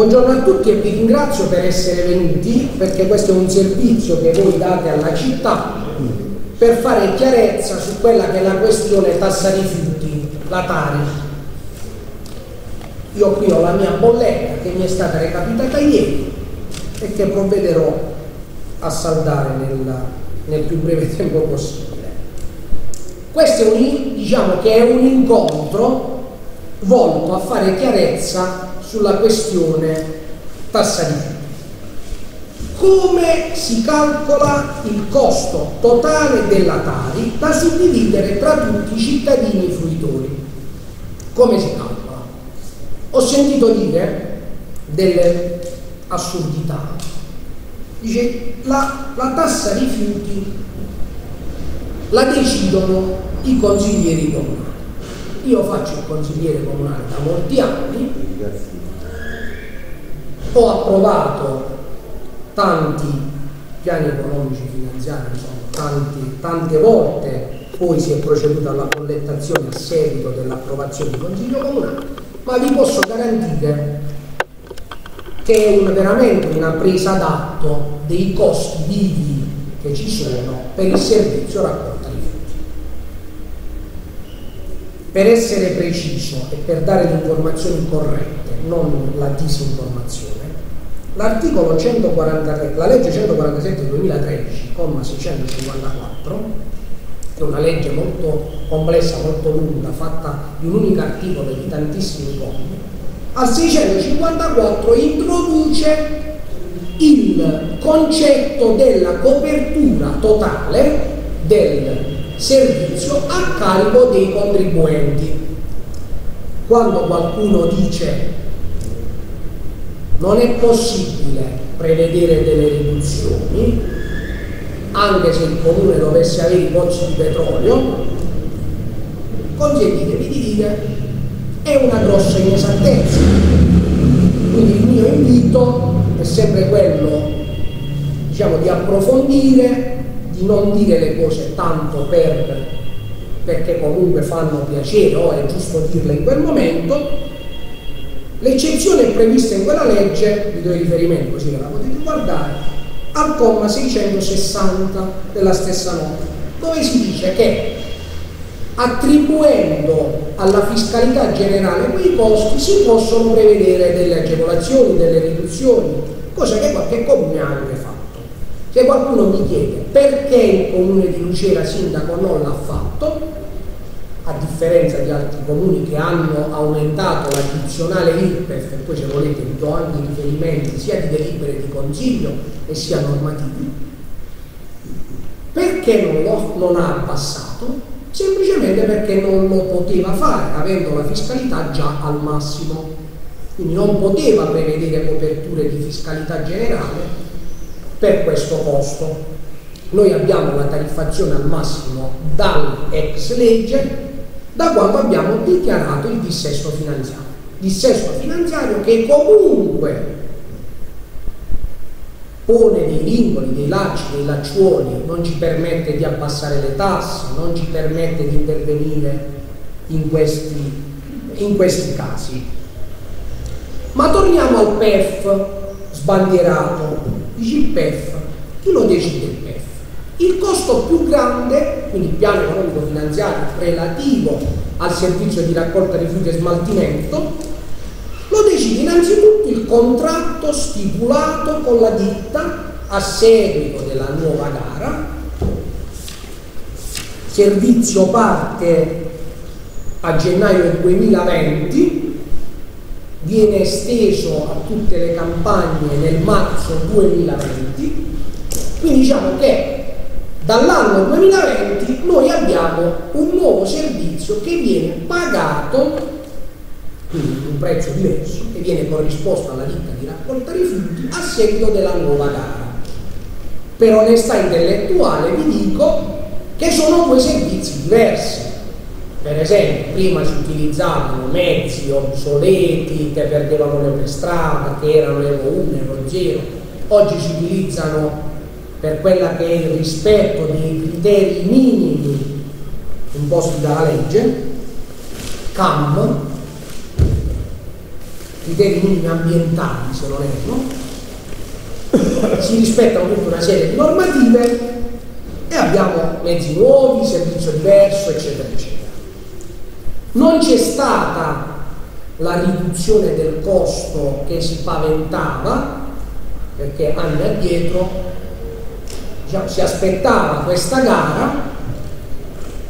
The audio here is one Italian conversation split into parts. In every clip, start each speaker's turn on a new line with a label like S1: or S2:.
S1: Buongiorno a tutti e vi ringrazio per essere venuti perché questo è un servizio che voi date alla città per fare chiarezza su quella che è la questione tassa rifiuti, la Tari. Io qui ho la mia bolletta che mi è stata recapitata ieri e che provvederò a saldare nel, nel più breve tempo possibile. Questo è un, diciamo che è un incontro volto a fare chiarezza sulla questione tassa più. Come si calcola il costo totale della Tari da suddividere tra tutti i cittadini fruitori? Come si calcola? Ho sentito dire delle assurdità. Dice la, la tassa rifiuti la decidono i consiglieri comunali. Io faccio il consigliere comunale da molti anni, ho approvato tanti piani economici finanziari, insomma, tanti, tante volte poi si è proceduto alla collettazione a seguito dell'approvazione del Consiglio Comunale, ma vi posso garantire che è un, veramente una presa d'atto dei costi vivi che ci sono per il servizio raccolta rifiuti. Per essere preciso e per dare le informazioni corrette, non la disinformazione, l'articolo 143, la legge 147 2013, comma 654, che è una legge molto complessa, molto lunga, fatta di un unico articolo e di tantissimi commi, al 654 introduce il concetto della copertura totale del servizio a carico dei contribuenti. Quando qualcuno dice non è possibile prevedere delle riduzioni, anche se il comune dovesse avere i pozzi di petrolio, consentitevi di dire è una grossa inesattezza. Quindi il mio invito è sempre quello diciamo, di approfondire, di non dire le cose tanto per, perché comunque fanno piacere o è giusto dirle in quel momento. L'eccezione è prevista in quella legge, vi do il riferimento così che la potete guardare, al comma 660 della stessa norma, dove si dice che attribuendo alla fiscalità generale quei costi si possono prevedere delle agevolazioni, delle riduzioni, cosa che qualche comune ha anche fatto. Se qualcuno mi chiede perché il comune di Lucera sindaco non l'ha fatto, a differenza di altri comuni che hanno aumentato l'addizionale IRPEF, e poi se volete vi do anche riferimenti sia di delibere di consiglio e sia normativi, perché non, lo, non ha abbassato? semplicemente perché non lo poteva fare, avendo la fiscalità già al massimo. Quindi non poteva prevedere coperture di fiscalità generale per questo costo. Noi abbiamo la tariffazione al massimo dall'ex legge da quando abbiamo dichiarato il dissesto finanziario. Dissesto finanziario che comunque pone dei vincoli, dei lacci, dei lacciuoli, non ci permette di abbassare le tasse, non ci permette di intervenire in questi, in questi casi. Ma torniamo al PEF sbandierato. Dici il PEF, chi lo decide il PEF? Il costo più grande, quindi il piano economico finanziario relativo al servizio di raccolta rifiuti e smaltimento, lo decide innanzitutto il contratto stipulato con la ditta a seguito della nuova gara. Servizio parte a gennaio 2020, viene esteso a tutte le campagne nel marzo 2020. Quindi diciamo che dall'anno 2020 noi abbiamo un nuovo servizio che viene pagato quindi un prezzo diverso che viene corrisposto alla ditta di raccolta rifiuti a seguito della nuova gara. Per onestà intellettuale vi dico che sono due servizi diversi. Per esempio, prima si utilizzavano mezzi obsoleti che perdevano le strada, che erano Evo 1, Evo 0, oggi si utilizzano per quella che è il rispetto dei criteri minimi imposti dalla legge, CAM, criteri minimi ambientali se non erro, si rispettano tutta una serie di normative e abbiamo mezzi nuovi, servizio diverso, eccetera, eccetera. Non c'è stata la riduzione del costo che si paventava, perché anni addietro diciamo, si aspettava questa gara,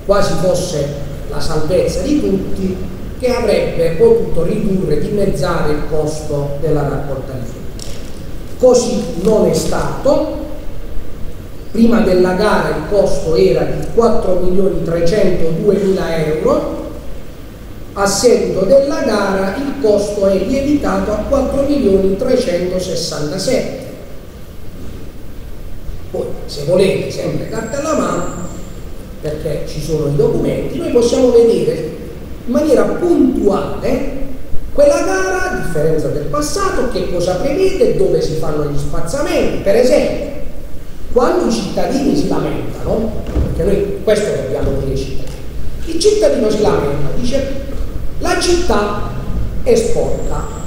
S1: quasi fosse la salvezza di tutti, che avrebbe potuto ridurre, dimezzare il costo della raccolta di frutta. Così non è stato, prima della gara il costo era di 4.302.000 euro, a seguito della gara il costo è lievitato a 4.367. Poi, se volete, sempre carta alla mano, perché ci sono i documenti, noi possiamo vedere in maniera puntuale quella gara, a differenza del passato, che cosa prevede, dove si fanno gli spazzamenti. Per esempio, quando i cittadini si lamentano, perché noi questo dobbiamo dire ai cittadini, il cittadino si lamenta, dice la città è sporca.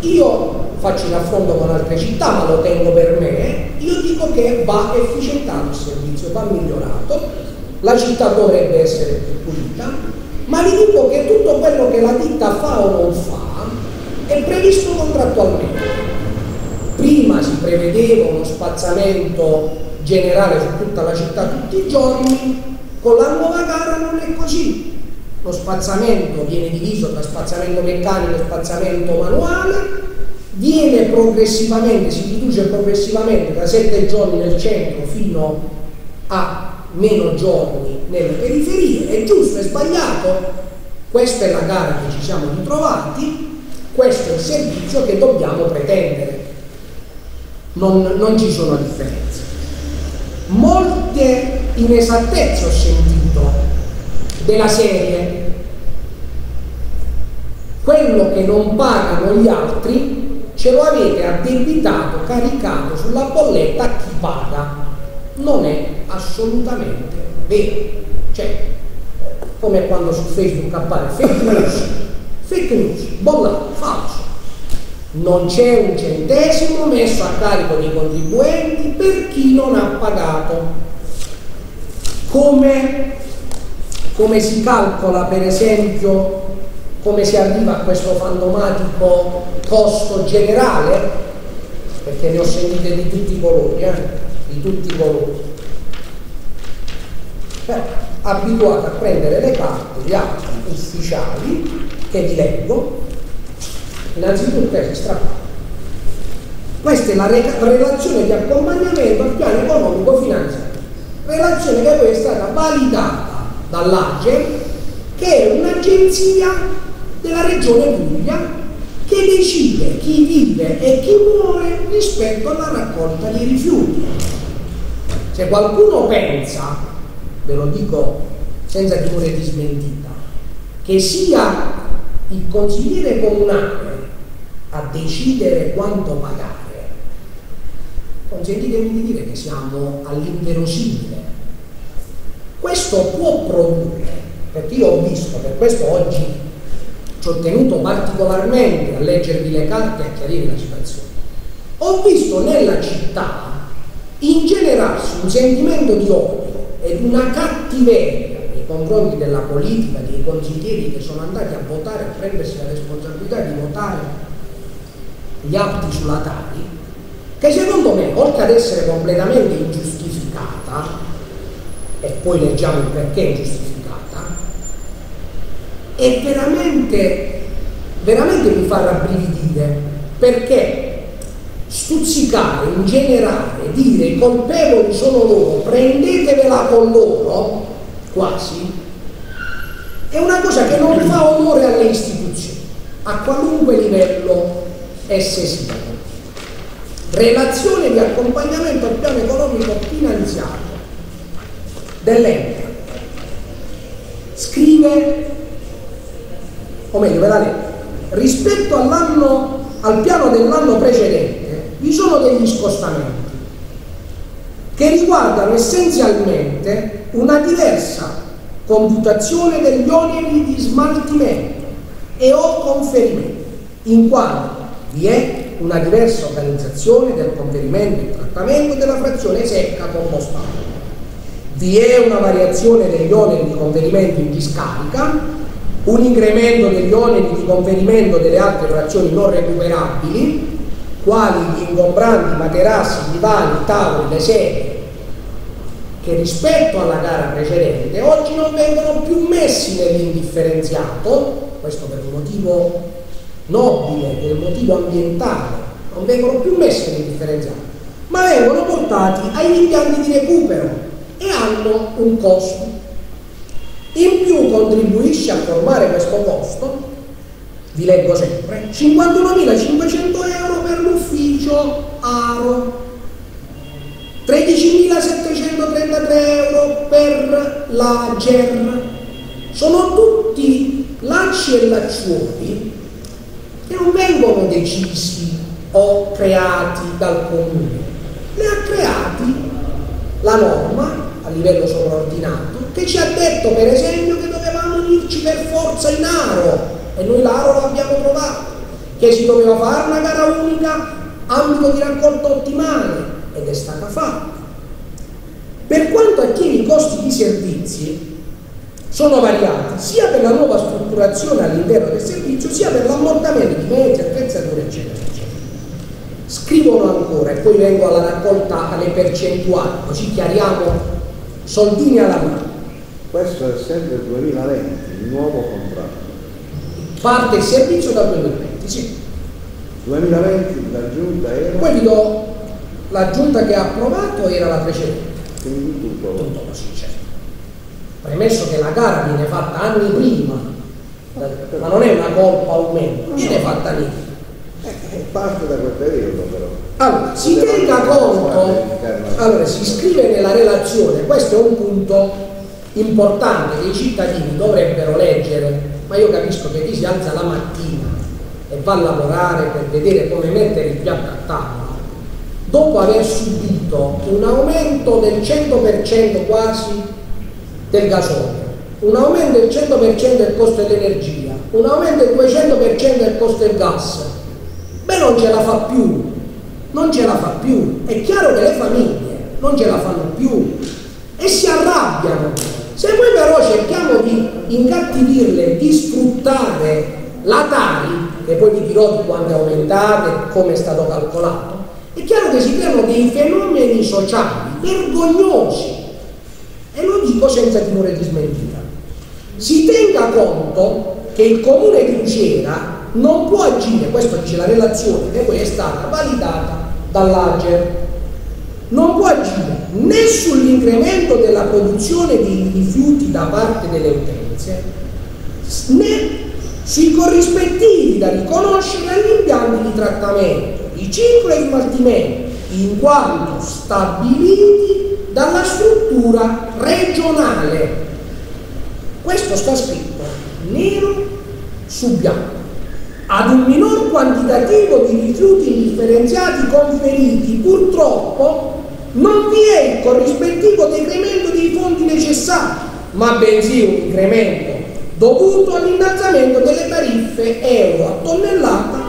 S1: Io faccio il raffronto con altre città, ma lo tengo per me. Io dico che va efficientato il servizio, va migliorato. La città dovrebbe essere più pulita, ma vi dico che tutto quello che la ditta fa o non fa è previsto contrattualmente. Prima si prevedeva uno spazzamento generale su tutta la città tutti i giorni, con la nuova gara non è così lo spazzamento viene diviso tra spazzamento meccanico e spazzamento manuale, viene progressivamente, si riduce progressivamente da 7 giorni nel centro fino a meno giorni nelle periferie, è giusto, è sbagliato? Questa è la gara che ci siamo ritrovati, questo è il servizio che dobbiamo pretendere, non, non ci sono differenze. Molte inesattezze ho sentito della serie quello che non pagano gli altri ce lo avete addebitato, caricato sulla bolletta a chi paga. Non è assolutamente vero. Cioè, come quando su Facebook appare fake news, fake news, bollato, falso. Non c'è un centesimo messo a carico dei contribuenti per chi non ha pagato. Come come si calcola per esempio come si arriva a questo fantomatico costo generale? Perché ne ho sentite di tutti i colori eh? di tutti i colori Beh, abituato a prendere le carte gli atti ufficiali che vi leggo innanzitutto è strappato questa è la re relazione di accompagnamento al piano economico finanziario relazione che poi è stata validata dall'AGE, che è un'agenzia della regione Puglia che decide chi vive e chi muore rispetto alla raccolta dei rifiuti. Se qualcuno pensa, ve lo dico senza timore di smentita, che sia il consigliere comunale a decidere quanto pagare, consentitemi di dire che siamo all'inverosimile questo può produrre, perché io ho visto, per questo oggi ci ho tenuto particolarmente a leggervi le carte e a chiarire la situazione, ho visto nella città ingenerarsi un sentimento di odio ed una cattiveria nei confronti della politica, dei consiglieri che sono andati a votare, a prendersi la responsabilità di votare gli atti sulla Tari, che secondo me, oltre ad essere completamente ingiustificata, e poi leggiamo il perché giustificata, e veramente, veramente mi fa rabbrividire perché stuzzicare, ingenerare, dire i colpevoli sono loro, prendetevela con loro, quasi, è una cosa che non fa onore alle istituzioni, a qualunque livello esse siano. Relazione di accompagnamento al piano economico finanziario dell'ente scrive, o meglio ve la leggo, rispetto all'anno, al piano dell'anno precedente vi sono degli scostamenti che riguardano essenzialmente una diversa computazione degli oneri di smaltimento e o conferimento. in quanto vi è una diversa organizzazione del conferimento e trattamento della frazione secca compostata. Vi è una variazione degli oneri di conferimento in discarica, un incremento degli oneri di conferimento delle altre frazioni non recuperabili, quali gli ingombranti materassi, divani, tavoli, le sedie, che rispetto alla gara precedente oggi non vengono più messi nell'indifferenziato, questo per un motivo nobile, per un motivo ambientale, non vengono più messi nell'indifferenziato, ma vengono portati agli impianti di recupero hanno un costo. In più contribuisce a formare questo costo, vi leggo sempre, 51.500 euro per l'ufficio Aro, 13.733 euro per la GER. Sono tutti lacci e lacciuoli che non vengono decisi o creati dal comune, li ha creati la norma a livello sovraordinato che ci ha detto per esempio che dovevamo unirci per forza in aro e noi l'aro l'abbiamo trovato, che si doveva fare una gara unica, ambito di raccolta ottimale, ed è stata fatta. Per quanto attiene i costi di servizi, sono variati sia per la nuova strutturazione all'interno del servizio, sia per l'ammortamento di mezzi, attrezzature, eccetera, eccetera. Scrivono ancora, e poi vengo alla raccolta alle percentuali, così chiariamo soldini alla mano.
S2: Questo è sempre il 2020, il nuovo contratto.
S1: Parte il servizio dal 2020, sì.
S2: 2020 la giunta era...
S1: Poi vi do la giunta che ha approvato era la precedente.
S2: Quindi tutto.
S1: Tutto così, certo. Premesso che la gara viene fatta anni prima, ma non è una colpa o meno, viene fatta anni prima.
S2: Eh, parte da quel periodo però.
S1: Allora, si tenga conto, allora si scrive nella relazione, questo è un punto importante che i cittadini dovrebbero leggere, ma io capisco che chi si alza la mattina e va a lavorare per vedere come mettere il piatto a tavola, dopo aver subito un aumento del 100% quasi del gasolio, un aumento del 100% del costo dell'energia, un aumento del 200% del costo del gas, beh non ce la fa più, non ce la fa più. È chiaro che le famiglie non ce la fanno più e si arrabbiano. Se noi però cerchiamo di incattivirle, di sfruttare la Tari, che poi vi dirò di quanto è aumentata e come è stato calcolato, è chiaro che si creano dei fenomeni sociali vergognosi e lo dico senza timore di smentita. Si tenga conto che il comune di Lucera non può agire, questo dice la relazione che poi è stata validata dall'Ager, non può agire né sull'incremento della produzione di rifiuti da parte delle utenze né sui corrispettivi da riconoscere agli impianti di trattamento di ciclo e smaltimento in quanto stabiliti dalla struttura regionale. Questo sta scritto nero su bianco. Ad un minor quantitativo di rifiuti indifferenziati conferiti, purtroppo, non vi è il corrispettivo decremento dei fondi necessari, ma bensì un incremento dovuto all'innalzamento delle tariffe euro a tonnellata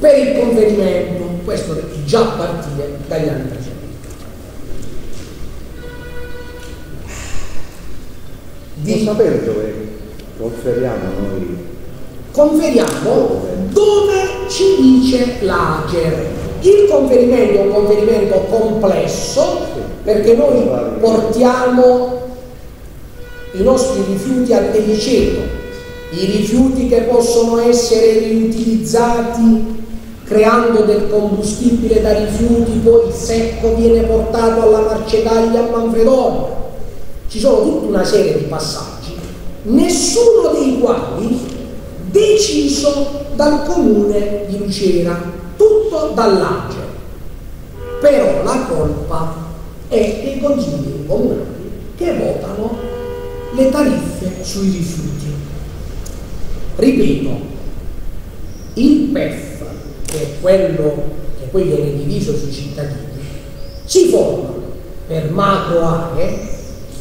S1: per il conferimento, questo già a partire dagli anni precedenti.
S2: Di sapere dove conferiamo noi?
S1: Conferiamo dove, ci dice l'AGER. Il conferimento è un conferimento complesso perché noi portiamo i nostri rifiuti al deliceto, i rifiuti che possono essere riutilizzati creando del combustibile da rifiuti, poi il secco viene portato alla Marcegaglia a Manfredonia. Ci sono tutta una serie di passaggi, nessuno dei quali deciso dal comune di Lucera, tutto dall'Ace. Però la colpa è dei consigli comunali che votano le tariffe sui rifiuti. Ripeto, il PEF che è quello che poi viene diviso sui cittadini, si forma per macro aree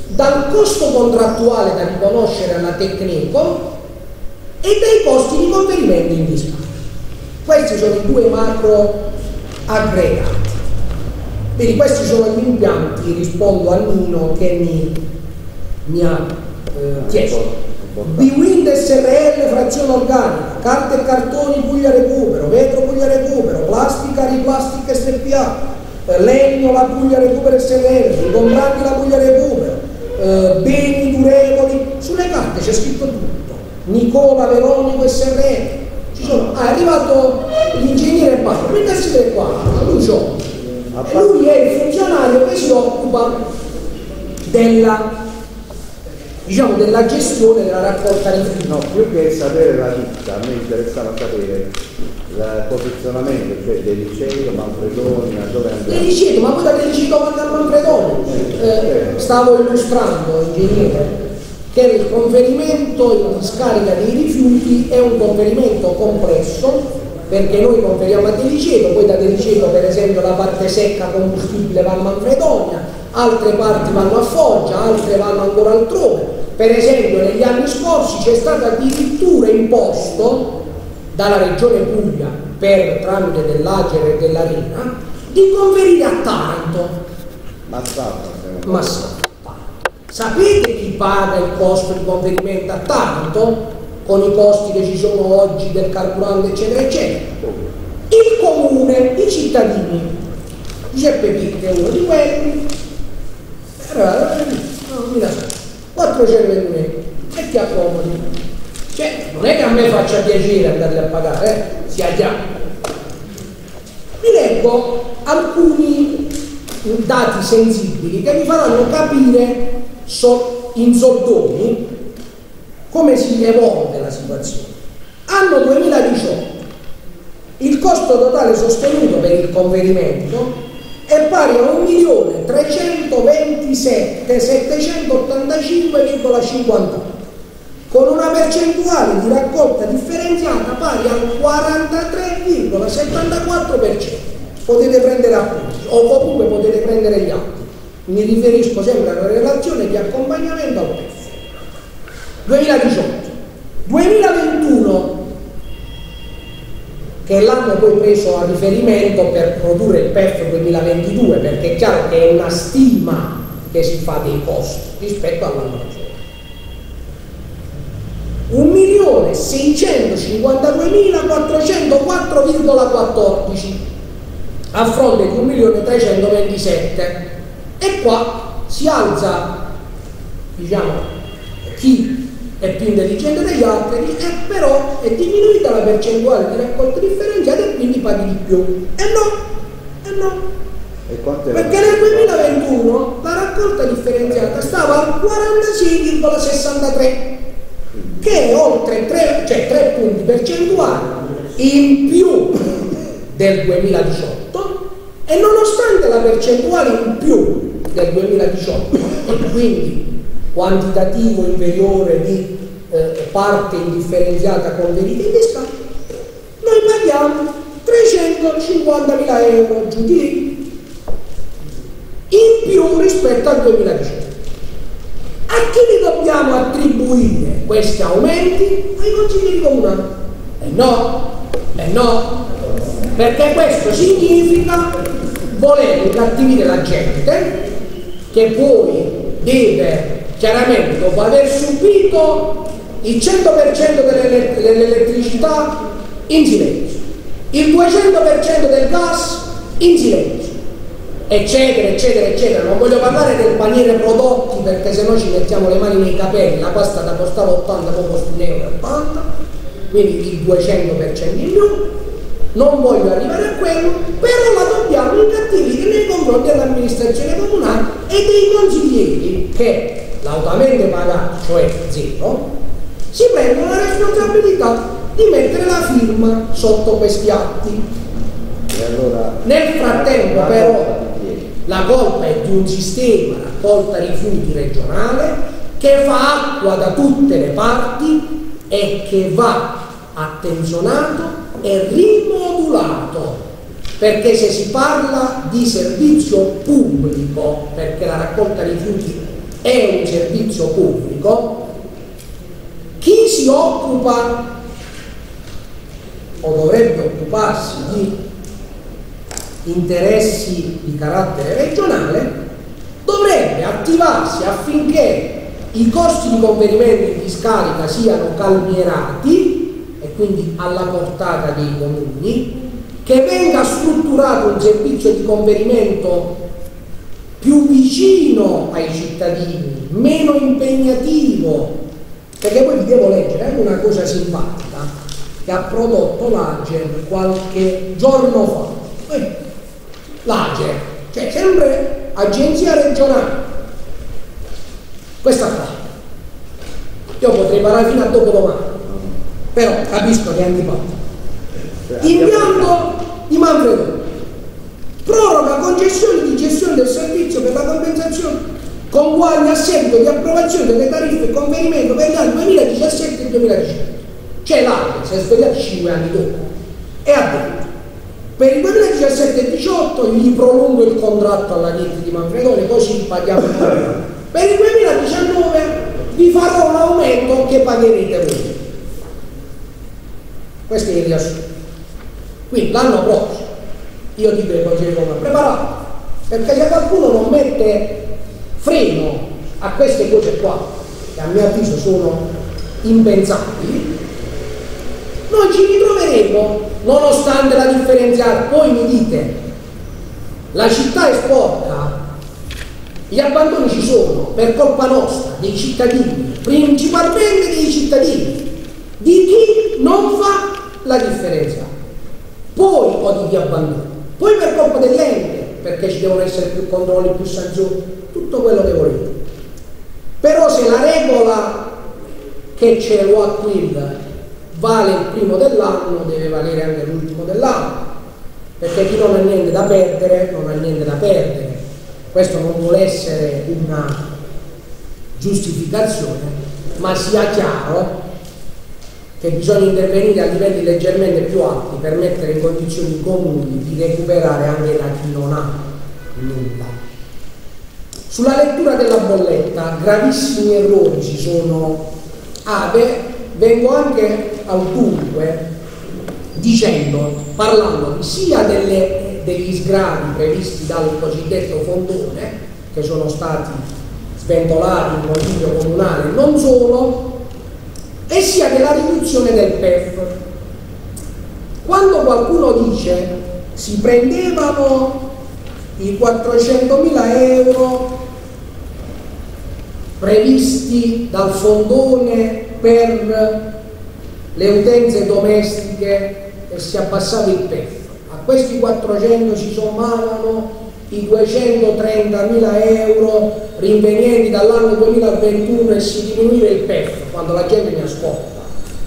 S1: dal costo contrattuale da riconoscere alla Tecnico e dai costi di conferimento in discarica. Questi sono i due macro aggregati. Quindi questi sono gli impianti, rispondo a Nino che mi, mi ha eh, chiesto. Bwind SRL frazione organica, carte e cartoni Puglia Recupero, vetro Puglia Recupero, plastica Riplastic SPA, eh, legno la Puglia Recupero SRL, comprati la Puglia Recupero, eh, beni durevoli, sulle carte c'è scritto tutto. Nicola Veronico ci sono, ah, è arrivato l'ingegnere Bacco, venga a sedere qua, Lucio, e lui è il funzionario che si occupa della diciamo, della gestione della raccolta rifiuti.
S2: No, più che sapere la ditta, a me interessava sapere il posizionamento, cioè del liceo, Manfredoni, a dove andiamo.
S1: Del liceo, ma poi da che liceo manda a Manfredoni? Eh, eh, stavo illustrando, ingegnere, che il conferimento in discarica dei rifiuti è un conferimento complesso perché noi conferiamo a Deliceto, poi da Deliceto per esempio la parte secca combustibile va a Manfredonia, altre parti vanno a Foggia, altre vanno ancora altrove. Per esempio negli anni scorsi c'è stato addirittura imposto dalla Regione Puglia per tramite dell'Ager e della Rina di conferire a Taranto.
S2: Massato.
S1: Massato. Sapete chi paga il costo di conferimento a Taranto? Con i costi che ci sono oggi del carburante eccetera eccetera. Il comune, i cittadini. Giuseppe Pitti è uno di quelli. Allora, no, mi la so 421 euro e ti accomodi cioè non è che a me faccia piacere andarli a pagare eh? sia chiaro vi leggo alcuni dati sensibili che vi faranno capire so, in soldoni come si evolve la situazione anno 2018 il costo totale sostenuto per il conferimento è pari a 1.327.785,50 con una percentuale di raccolta differenziata pari al 43,74%. Potete prendere appunti o comunque potete prendere gli atti. Mi riferisco sempre alla relazione di accompagnamento al PEF. 2018. 2021 che l'hanno poi preso a riferimento per produrre il PEF 2022, perché è chiaro che è una stima che si fa dei costi rispetto all'anno precedente. 1.652.404,14 a fronte di 1.327 e qua si alza diciamo chi è più intelligente degli altri, e però è diminuita la percentuale di raccolta differenziata e quindi paghi di più. E no, e no.
S2: E
S1: Perché nel 2021 la raccolta differenziata stava al 46,63 che è oltre 3, cioè 3 punti percentuali in più del 2018 e nonostante la percentuale in più del 2018 e quindi quantitativo inferiore di eh, parte indifferenziata convertita in discarica, noi paghiamo 350.000 euro giù di lì in più rispetto al 2018. A chi li dobbiamo attribuire questi aumenti? Ai consiglieri comunali. E eh no, e eh no, perché questo significa voler incattivire la gente che poi deve chiaramente dopo aver subito il 100% dell'elettricità in silenzio, il 200% del gas in silenzio, eccetera, eccetera, eccetera. Non voglio parlare del paniere prodotti perché sennò ci mettiamo le mani nei capelli, la pasta da costare 80, poi costa 1,80 euro, quindi il 200% in più. Non voglio arrivare a quello, però la dobbiamo incattivire nei confronti dell'amministrazione comunale e dei consiglieri che lautamente pagato, cioè zero, si prendono la responsabilità di mettere la firma sotto questi atti.
S2: Allora,
S1: Nel frattempo però la colpa è di un sistema raccolta rifiuti regionale che fa acqua da tutte le parti e che va attenzionato e rimodulato perché se si parla di servizio pubblico perché la raccolta rifiuti è un servizio pubblico, chi si occupa o dovrebbe occuparsi di interessi di carattere regionale, dovrebbe attivarsi affinché i costi di conferimento di scarica siano calmierati quindi alla portata dei comuni, che venga strutturato un servizio di conferimento più vicino ai cittadini, meno impegnativo, perché poi vi devo leggere anche una cosa simpatica che ha prodotto l'Ager qualche giorno fa. Eh, L'Ager, cioè sempre agenzia regionale, questa qua. Io potrei parlare fino a dopo domani, però capisco che è antipatico. Impianto di Manfredo. Proroga concessioni di gestione del servizio per la compensazione con guagli a seguito di approvazione delle tariffe e convenimento per gli anni 2017 e 2018. Cioè l'ARE si è svegliato 5 anni dopo e ha detto per il 2017 e 2018 gli prolungo il contratto alla ditta di Manfredone così paghiamo il Per il 2019 vi farò un aumento che pagherete voi. Questo è il riassunto. Quindi l'anno prossimo io dico ai consiglieri comunali preparato, perché se qualcuno non mette freno a queste cose qua, che a mio avviso sono impensabili, noi ci ritroveremo, nonostante la differenziale, voi mi dite, la città è sporca, gli abbandoni ci sono per colpa nostra, dei cittadini, principalmente dei cittadini, di chi non fa la differenziale poi ho di abbandono, poi per colpa dell'ente, perché ci devono essere più controlli, più sanzioni, tutto quello che volete. Però se la regola che c'è lo acquilla vale il primo dell'anno, deve valere anche l'ultimo dell'anno, perché chi non ha niente da perdere, non ha niente da perdere. Questo non vuole essere una giustificazione, ma sia chiaro che bisogna intervenire a livelli leggermente più alti per mettere in condizioni i comuni di recuperare anche da chi non ha nulla. Sulla lettura della bolletta gravissimi errori ci sono. Ah, vengo anche al dunque dicendo, parlando sia delle, degli sgravi previsti dal cosiddetto fondone, che sono stati sventolati in consiglio comunale, non solo, e sia della riduzione del PEF. Quando qualcuno dice si prendevano i 400.000 euro previsti dal fondone per le utenze domestiche e si abbassava il PEF, a questi 400 si sommavano i 230.000 euro rinvenienti dall'anno 2021 e si diminuiva il PEF quando la gente mi ascolta.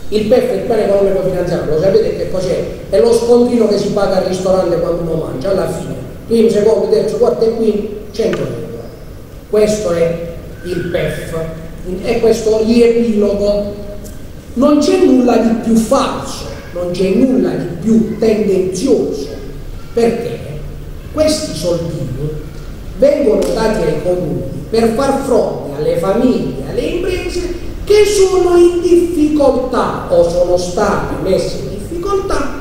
S1: Il PEF è il piano economico finanziario, lo sapete che cos'è? È lo scontrino che si paga al ristorante quando uno mangia, alla fine. Primo, secondo, terzo, quarto e quinto, 100 euro. Questo è il PEF. E questo riepilogo. Non c'è nulla di più falso, non c'è nulla di più tendenzioso. Perché? Questi soldini vengono dati ai comuni per far fronte alle famiglie, alle imprese che sono in difficoltà o sono state messe in difficoltà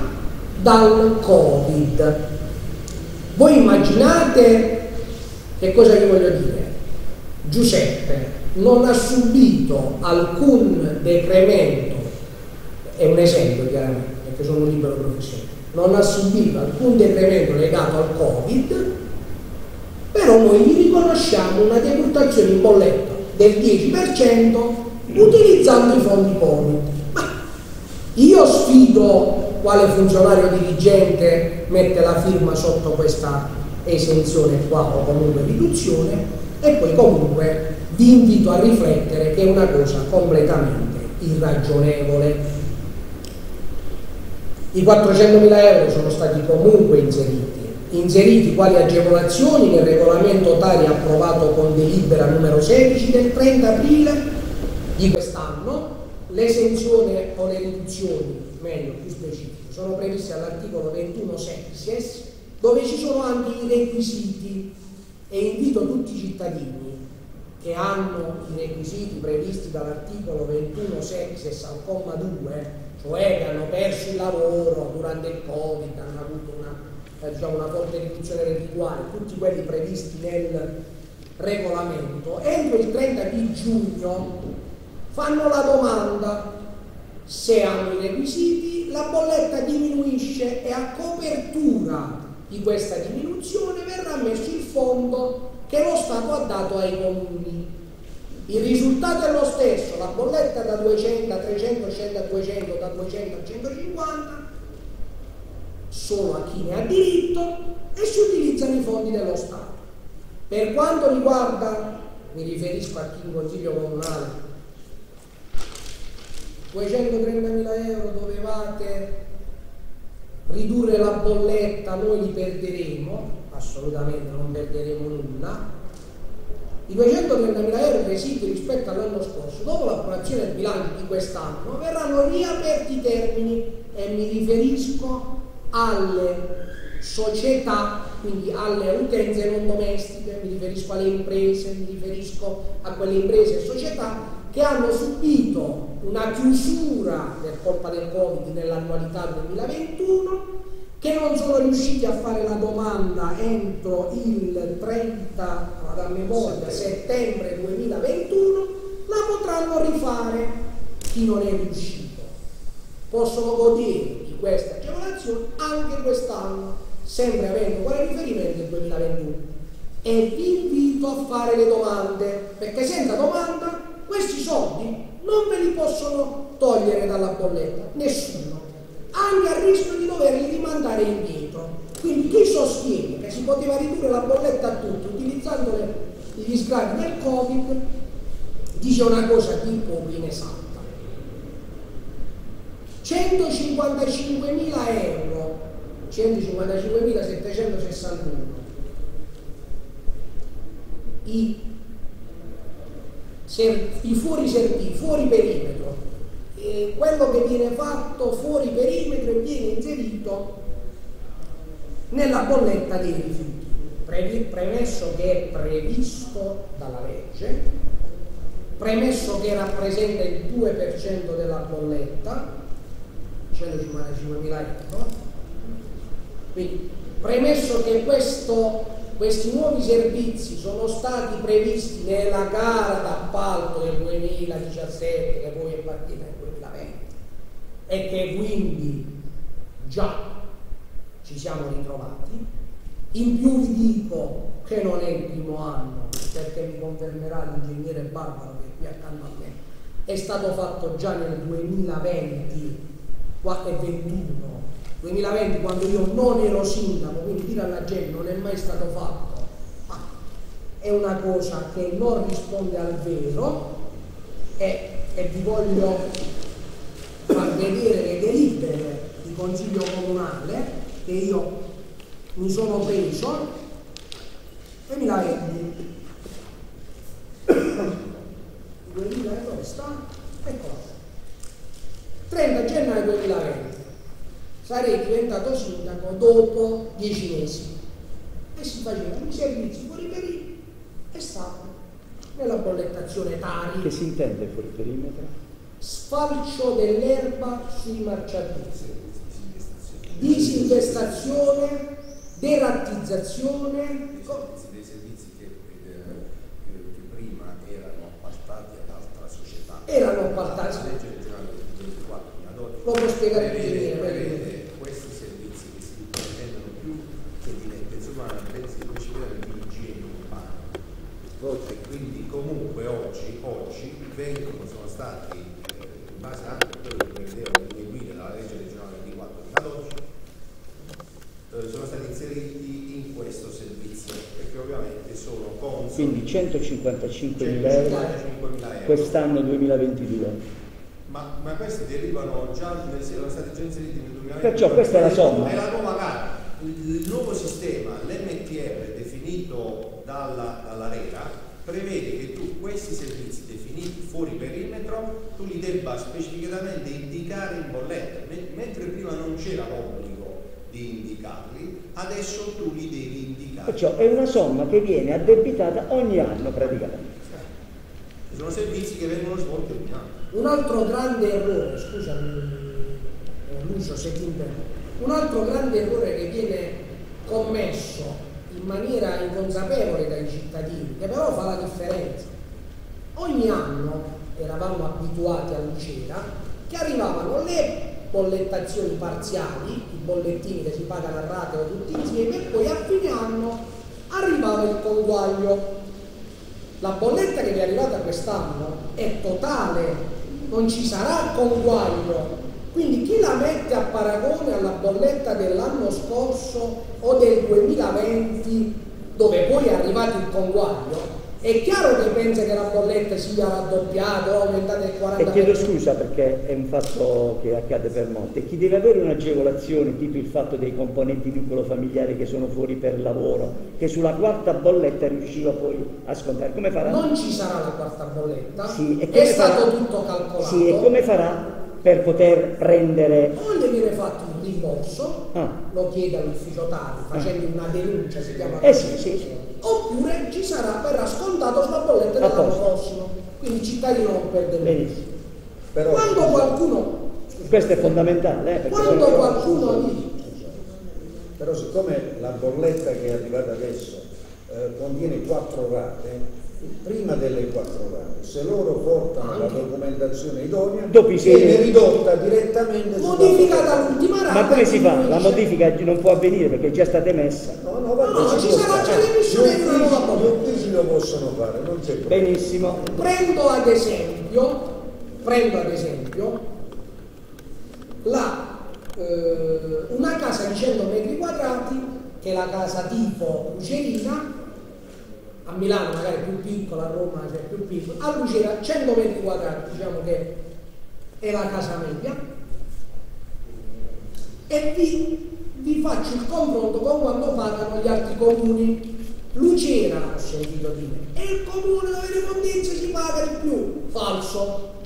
S1: dal Covid. Voi immaginate che cosa vi voglio dire? Giuseppe non ha subito alcun decremento, è un esempio chiaramente, perché sono un libero professionista, non ha subito alcun decremento legato al Covid, però noi gli riconosciamo una decurtazione in bolletta del 10% utilizzando i fondi Covid. Ma io sfido quale funzionario dirigente mette la firma sotto questa esenzione qua o comunque riduzione e poi comunque vi invito a riflettere che è una cosa completamente irragionevole i 400.000 euro sono stati comunque inseriti, inseriti quali agevolazioni nel regolamento tari approvato con delibera numero 16 del 30 aprile di quest'anno, l'esenzione o le riduzioni, meglio, più specifiche, sono previste all'articolo 21 sexies dove ci sono anche i requisiti. E invito tutti i cittadini che hanno i requisiti previsti dall'articolo 21 sexies al comma 2 cioè che hanno perso il lavoro durante il Covid, hanno avuto una, eh, diciamo, una forte riduzione reddituale, tutti quelli previsti nel regolamento, entro il 30 di giugno fanno la domanda se hanno i requisiti, la bolletta diminuisce e a copertura di questa diminuzione verrà messo il fondo che lo Stato ha dato ai comuni. Il risultato è lo stesso, la bolletta da 200 a 300 scende a 200, da 200 a 150, solo a chi ne ha diritto e si utilizzano i fondi dello Stato. Per quanto riguarda, mi riferisco a chi in consiglio comunale, 230.000 euro dovevate ridurre la bolletta, noi li perderemo, assolutamente non perderemo nulla. I 230.000 euro residui rispetto all'anno scorso, dopo l'approvazione del bilancio di quest'anno, verranno riaperti i termini e mi riferisco alle società, quindi alle utenze non domestiche, mi riferisco alle imprese, mi riferisco a quelle imprese e società che hanno subito una chiusura per colpa del Covid nell'annualità 2021, che non sono riusciti a fare la domanda entro il 30 da memoria, settembre 2021, la potranno rifare chi non è riuscito. Possono godere di questa agevolazione anche quest'anno, sempre avendo quale riferimento il 2021. E vi invito a fare le domande, perché senza domanda questi soldi non ve li possono togliere dalla bolletta, nessuno, anche a rischio di doverli rimandare indietro. Quindi chi sostiene che si poteva ridurre la bolletta a tutti utilizzando le, gli sgravi del Covid dice una cosa di poco inesatta. 155.000 euro, 155.761 i i fuori servizi, fuori perimetro, e quello che viene fatto fuori perimetro viene inserito nella bolletta dei rifiuti, premesso che è previsto dalla legge, premesso che rappresenta il 2% della bolletta, 155 mila euro, quindi premesso che questo questi nuovi servizi sono stati previsti nella gara d'appalto del 2017 che poi è partita nel 2020 e che quindi già ci siamo ritrovati. In più vi dico che non è il primo anno, perché mi confermerà l'ingegnere Barbaro che è qui accanto a me, è stato fatto già nel 2020 e 21 2020 quando io non ero sindaco, quindi dire alla gente non è mai stato fatto, ma è una cosa che non risponde al vero e, e vi voglio far vedere le delibere di consiglio comunale che io mi sono preso e mi la vendi. 2000 dove sta? Eccola. 30 gennaio 2020 sarei diventato sindaco dopo dieci mesi e si facevano i servizi fuori perimetro e stavo nella bollettazione tari.
S2: Che si intende fuori perimetro?
S1: Sfalcio dell'erba sui marciapiedi, disinfestazione, derattizzazione.
S3: Dei servizi che, che prima erano appaltati ad altra società.
S1: Erano appaltati. La legge regionale del 24 Lo può spiegare
S3: l'ingegnere? e quindi comunque oggi, oggi vengono, sono stati, eh, in base anche a quello che prevedeva le guide dalla legge regionale 24 di oggi, eh, sono stati inseriti in questo servizio perché ovviamente sono consoli.
S2: Quindi 155 mila euro, euro quest'anno 2022.
S3: Ma, ma, questi derivano già, sono stati già inseriti nel 2020.
S2: Perciò questa è la somma.
S3: È la nuova gara. Il nuovo sistema, l'MTR definito dalla, dalla RERA, prevede che tu questi servizi definiti fuori perimetro tu li debba specificatamente indicare in bolletta, mentre prima non c'era l'obbligo di indicarli, adesso tu li devi indicare.
S2: Perciò è una somma che viene addebitata ogni anno praticamente.
S3: Sono servizi che vengono svolti ogni anno.
S1: Un altro grande errore, scusami Lucio Setin un altro grande errore che viene commesso in maniera inconsapevole dai cittadini, che però fa la differenza. Ogni anno eravamo abituati a Lucera che arrivavano le bollettazioni parziali, i bollettini che si pagano a rate o tutti insieme, e poi a fine anno arrivava il conguaglio. La bolletta che vi è arrivata quest'anno è totale, non ci sarà conguaglio. Quindi chi la mette a paragone alla bolletta dell'anno scorso o del 2020, dove poi è arrivato il conguaglio, è chiaro che pensa che la bolletta sia raddoppiata o aumentata del 40%.
S4: E chiedo scusa perché è un fatto che accade per molti. Chi deve avere un'agevolazione, tipo il fatto dei componenti nucleo familiare che sono fuori per lavoro, che sulla quarta bolletta riusciva poi a scontare, come farà?
S1: Non ci sarà la quarta bolletta,
S4: sì,
S1: è stato
S4: farà?
S1: tutto calcolato.
S4: Sì, e come farà per poter prendere...
S1: O le viene fatto un rimborso, ah. lo chiede all'ufficio tali, facendo ah. una denuncia, si chiama
S4: eh sì, sì
S1: oppure ci sarà, verrà scontato sulla bolletta dell'anno prossimo. Quindi il cittadino non perde
S4: Benissimo.
S1: Però, quando qualcuno
S4: questo è fondamentale eh,
S1: quando qualcuno
S3: però siccome la bolletta che è arrivata adesso eh, contiene quattro rate prima delle quattro rate, se loro portano Anche. la documentazione idonea, viene ridotta direttamente
S1: modificata l'ultima rata.
S4: Ma come si fa? La modifica non può avvenire perché è già stata emessa.
S1: No, no, no, no ci sarà già l'emissione di una nuova
S3: Gli uffici lo possono fare, non c'è
S4: problema. Benissimo.
S1: Prendo ad esempio, prendo ad esempio la, eh, una casa di 100 metri quadrati, che è la casa tipo Lucerina, a Milano magari più piccola, a Roma cioè più piccola, a Lucera 100 metri quadrati, diciamo che è la casa media, e vi, vi faccio il confronto con quanto pagano gli altri comuni. Lucera, ho sentito dire, è il comune dove le fondizie si paga di più. Falso.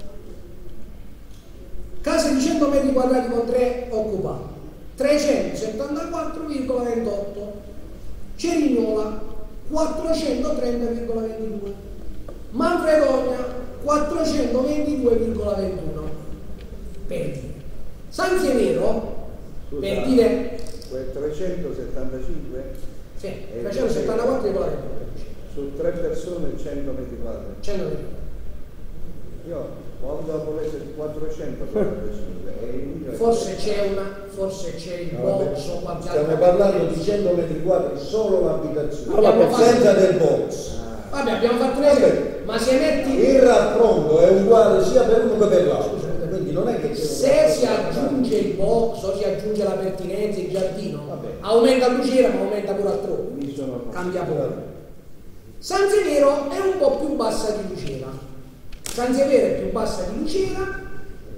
S1: Casa di 100 metri quadrati con 3 occupati, 374,28. Cerignola 430,22 Manfredonia 422,21 per dire. San Severo
S2: Scusa,
S1: per dire.
S2: quel 375
S1: sì, 374,21
S2: su tre persone 100 metri quadri
S1: 100 metri quadri
S2: io quando avevo letto il 445
S1: forse c'è una forse c'è il no, box o
S3: qualche stiamo parlando di 100 metri quadri solo l'abitazione. Senza del box
S1: ah. vabbè abbiamo fatto un esempio ma se metti
S3: il raffronto è uguale sia per uno che per l'altro. Quindi non è che
S1: se si aggiunge il box o si aggiunge la pertinenza il giardino vabbè. aumenta l'uscita ma aumenta pure altrove. Cambia poco San Severo è un po' più bassa di Lucera. San Severo è più bassa di Lucera,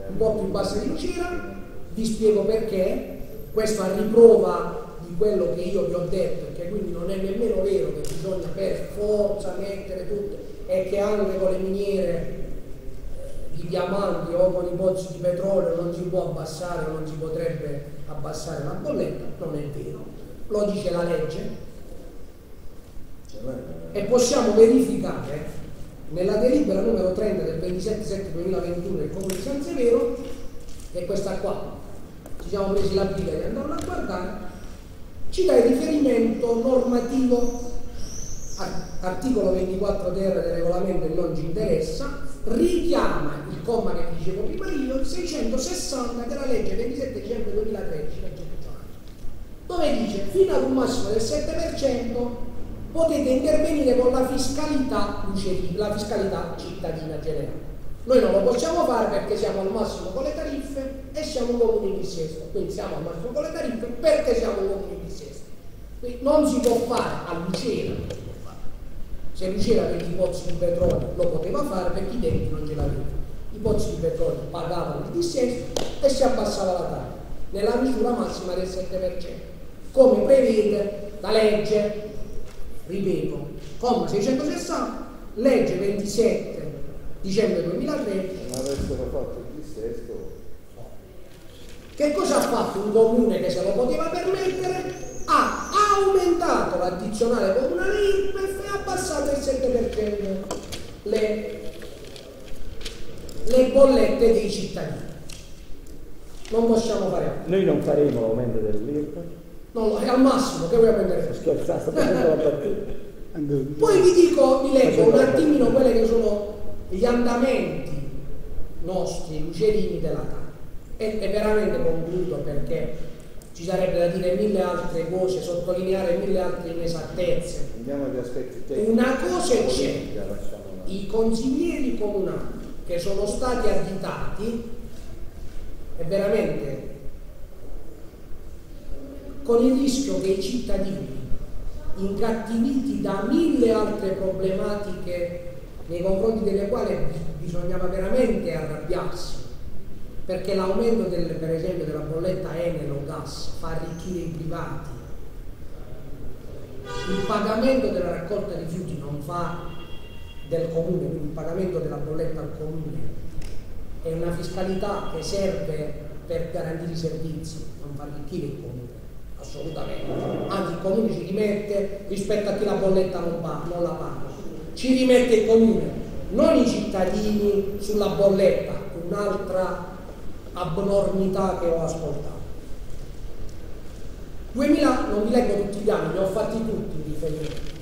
S1: un po' più bassa di Lucera, vi spiego perché, questo a riprova di quello che io vi ho detto, che quindi non è nemmeno vero che bisogna per forza mettere tutte e che anche con le miniere eh, di diamanti o con i pozzi di petrolio non si può abbassare non si potrebbe abbassare la bolletta, non è vero, lo dice la legge. E possiamo verificare nella delibera numero 30 del 27-7-2021 del Comune di San Severo, è questa qua, ci siamo presi la briga di andarla a guardare, ci dà il riferimento normativo. Articolo 24 ter del regolamento che non ci interessa, richiama il comma che dicevo prima io, il 660 della legge 27 dicembre 2013, legge dove dice fino ad un massimo del 7% potete intervenire con la fiscalità la fiscalità cittadina generale. Noi non lo possiamo fare perché siamo al massimo con le tariffe e siamo un comune in. Quindi siamo al massimo con le tariffe perché siamo un comune in. Quindi non si può fare a Lucera, se Lucera per i pozzi di petrolio lo poteva fare perché i denti non ce l'aveva. I pozzi di petrolio pagavano il dissesto e si abbassava la taglia nella misura massima del 7%, come prevede la legge ripeto, comma 660, legge 27 dicembre 2003.
S2: Ma avessero fatto il dissesto.
S1: Che cosa ha fatto un comune che se lo poteva permettere? Ha aumentato l'addizionale comunale IRPEF e ha abbassato il 7% le, le bollette dei cittadini. non possiamo fare altro.
S4: Noi non faremo l'aumento dell'IRPA.
S1: No, è al massimo, che vuoi prendere?
S4: Scherzate, sto facendo la battuta.
S1: Poi vi dico, vi leggo un attimino quelli che sono gli andamenti nostri, lucerini della TAP. E, e veramente concludo perché ci sarebbe da dire mille altre cose, sottolineare mille altre inesattezze. Una cosa c'è, i consiglieri comunali che sono stati additati è veramente con il rischio che i cittadini incattiviti da mille altre problematiche nei confronti delle quali bi- bisognava veramente arrabbiarsi perché l'aumento del, per esempio della bolletta Enel o gas fa arricchire i privati. Il pagamento della raccolta rifiuti non fa del comune, quindi il pagamento della bolletta al comune. È una fiscalità che serve per garantire i servizi, non fa arricchire il comune, assolutamente. Anzi il comune ci rimette rispetto a chi la bolletta non, pa- non la paga, ci rimette il comune, non i cittadini sulla bolletta, un'altra abnormità che ho ascoltato. 2000, non vi leggo tutti gli anni, ne ho fatti tutti di riferimento.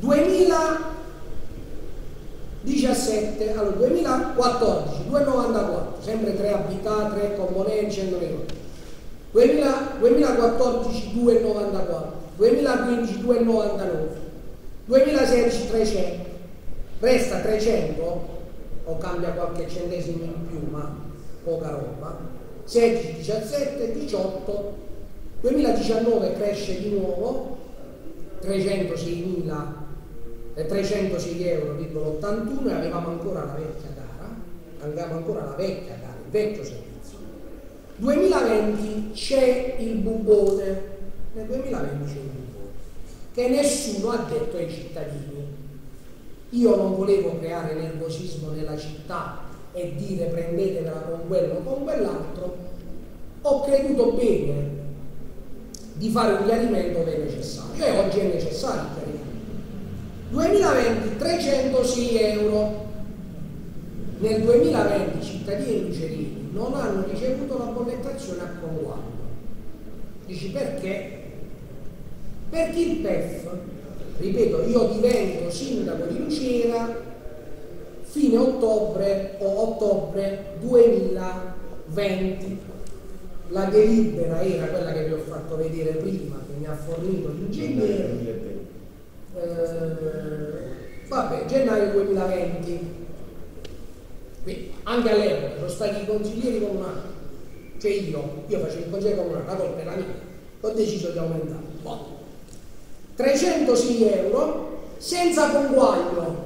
S1: 2017, allora 2014, 2,94, sempre 3 abitati, 3 componenti, 100 euro. 2000 2014 2,94, 2015 2,99, 2016 300, resta 300 o cambia qualche centesimo in più, ma poca roba. 16, 17, 18, 2019 cresce di nuovo. 306.000 eh, 306 euro,81 e avevamo ancora la vecchia gara, avevamo ancora la vecchia gara, il vecchio servizio. 2020 c'è il bubbone, nel 2020 c'è il bubbone, che nessuno ha detto ai cittadini. Io non volevo creare nervosismo nella città e dire prendetevela con quello o con quell'altro, ho creduto bene di fare un chiarimento che è necessario e oggi è necessario il chiarimento. 2020 306 euro, nel 2020 cittadini lucerini non hanno ricevuto la bollettazione a conguaglio. Dici perché? Perché il PEF, ripeto, io divento sindaco di Lucera fine ottobre o ottobre 2020. La delibera era quella che vi ho fatto vedere prima, che mi ha fornito l'ingegnere. Eh, vabbè, gennaio 2020. Quindi, anche all'epoca sono stati i consiglieri comunali, cioè io, io facevo il consigliere comunale, la colpa era mia, ho deciso di aumentare. Boh. 306 euro senza conguaglio,